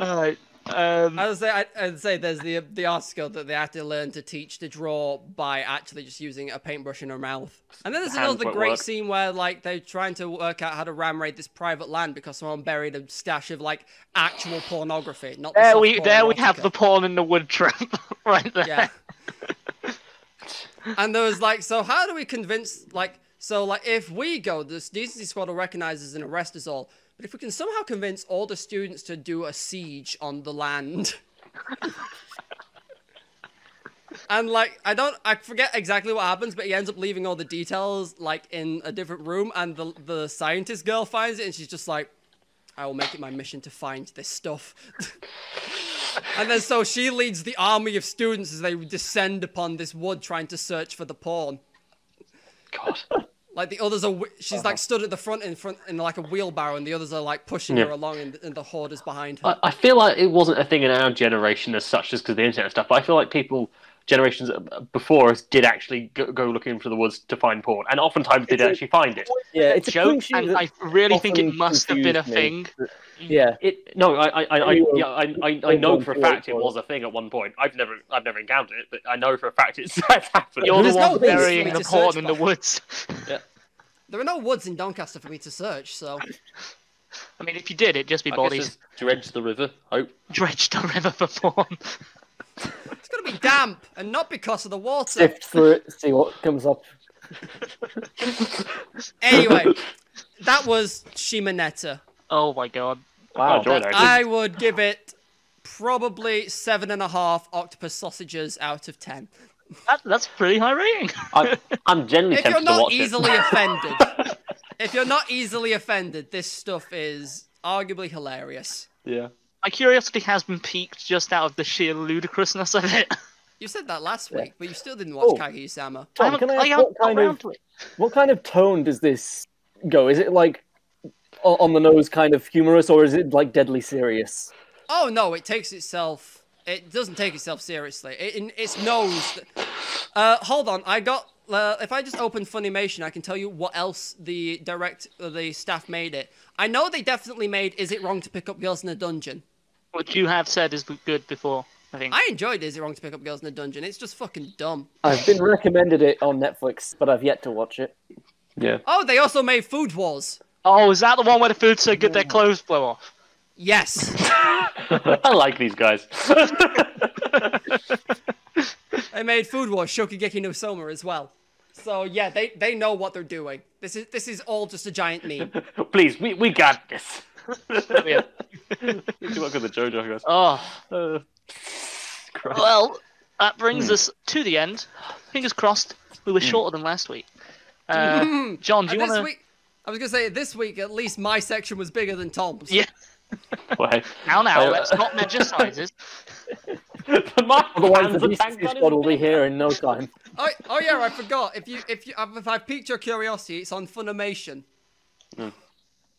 Speaker 3: Alright. Um,
Speaker 2: I would say I, I'd say there's the the art skill that they have to learn to teach to draw by actually just using a paintbrush in her mouth. And then there's another great
Speaker 1: work.
Speaker 2: scene where like they're trying to work out how to ram raid this private land because someone buried a stash of like actual pornography, not the
Speaker 3: there we there we have the porn in the wood trap *laughs* right there.
Speaker 2: yeah. And there was like, so how do we convince like so like if we go, this decency squad will recognize us and arrest us all. But if we can somehow convince all the students to do a siege on the land. *laughs* And like I don't I forget exactly what happens, but he ends up leaving all the details like in a different room and the the scientist girl finds it and she's just like I will make it my mission to find this stuff. *laughs* and then so she leads the army of students as they descend upon this wood trying to search for the pawn.
Speaker 1: God.
Speaker 2: Like the others are, she's like uh-huh. stood at the front in front in like a wheelbarrow, and the others are like pushing
Speaker 1: Yeah.
Speaker 2: her along, and, and the horde is behind her.
Speaker 1: I, I feel like it wasn't a thing in our generation as such, just because the internet and stuff. But I feel like people generations uh, before us did actually go, go looking for the woods to find porn, and oftentimes they did
Speaker 4: It's
Speaker 1: actually find it.
Speaker 4: Yeah, it's a
Speaker 3: joke, and I really think it must have been a
Speaker 4: me.
Speaker 3: thing.
Speaker 4: Yeah,
Speaker 1: It no, I I, I, I yeah, I, I, I know for a fact it was a thing at one point. I've never I've never encountered it, but I know for a fact it's *laughs* that's happened.
Speaker 3: You're the
Speaker 2: There's no
Speaker 3: one
Speaker 2: place for
Speaker 3: burying the
Speaker 2: to
Speaker 3: porn
Speaker 2: search
Speaker 3: in the
Speaker 2: for.
Speaker 3: woods. *laughs*
Speaker 2: There are no woods in Doncaster for me to search, so
Speaker 3: I mean, if you did, it'd just be
Speaker 1: I
Speaker 3: bodies
Speaker 1: dredge the river. Hope.
Speaker 3: dredged the river for porn. *laughs*
Speaker 2: it's gonna be damp, and not because of the water.
Speaker 4: sift through it, see what comes up.
Speaker 2: Anyway, *laughs* that was Shimoneta.
Speaker 3: Oh my god.
Speaker 4: Wow.
Speaker 1: enjoyed it.
Speaker 2: I would give it probably seven and a half octopus sausages out of ten.
Speaker 3: That, that's pretty high rating.
Speaker 1: I, I'm generally
Speaker 2: If you're
Speaker 1: tempted to
Speaker 2: not
Speaker 1: watch
Speaker 2: easily
Speaker 1: it.
Speaker 2: offended, *laughs* if you're not easily offended, this stuff is arguably hilarious.
Speaker 1: yeah.
Speaker 3: My curiosity has been piqued just out of the sheer ludicrousness of it. *laughs*
Speaker 2: You said that last week, but you still didn't watch
Speaker 4: Oh.
Speaker 2: Kaguya-sama.
Speaker 4: Tom, can I
Speaker 3: I
Speaker 4: ask
Speaker 3: haven't
Speaker 4: what kind of what kind of tone does this go? Is it like on the nose, kind of humorous, or is it like deadly serious?
Speaker 2: Oh no, it takes itself. It doesn't take itself seriously. It, it, it's nose. Uh, hold on, I got. Uh, if I just open Funimation, I can tell you what else the direct uh, the staff made it. I know they definitely made. Is it wrong to pick up girls in a dungeon?
Speaker 3: Which you have said is good before, I think.
Speaker 2: I enjoyed. Is it wrong to pick up girls in a dungeon? It's just fucking dumb.
Speaker 4: I've been recommended it on Netflix, but I've yet to watch it.
Speaker 1: Yeah.
Speaker 2: Oh, they also made Food Wars.
Speaker 3: Oh, is that the one where the food's so good their clothes blow off?
Speaker 2: Yes. *laughs*
Speaker 1: I like these guys. *laughs*
Speaker 2: they made Food Wars Shokugeki no Soma as well. So yeah, they they know what they're doing. This is this is all just a giant meme. *laughs*
Speaker 1: Please, we, we got this.
Speaker 3: Brilliant. *laughs*
Speaker 1: You work with the JoJo guys.
Speaker 3: Oh,
Speaker 1: Uh,
Speaker 3: well, that brings us to the end. Fingers crossed, we were shorter than last week. *laughs* Uh, John, do you
Speaker 2: And this
Speaker 3: want to?
Speaker 2: week, I was gonna say this week at least my section was bigger than Tom's.
Speaker 3: Yeah. *laughs*
Speaker 1: Well.
Speaker 3: Now, now,
Speaker 1: I-
Speaker 3: let's not measure sizes.
Speaker 1: My
Speaker 4: Otherwise, the
Speaker 1: are
Speaker 4: beast squad will be here in no time.
Speaker 2: Oh, oh yeah, I forgot. If you if you if I piqued your curiosity, it's on Funimation.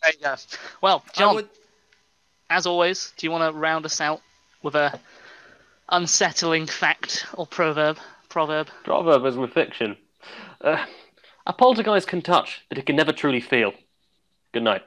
Speaker 3: There you go. Well, John,
Speaker 2: would,
Speaker 3: as always, do you want to round us out with a unsettling fact or proverb? Proverb.
Speaker 1: Proverb is with fiction. Uh, a poltergeist can touch, but it can never truly feel. Good night.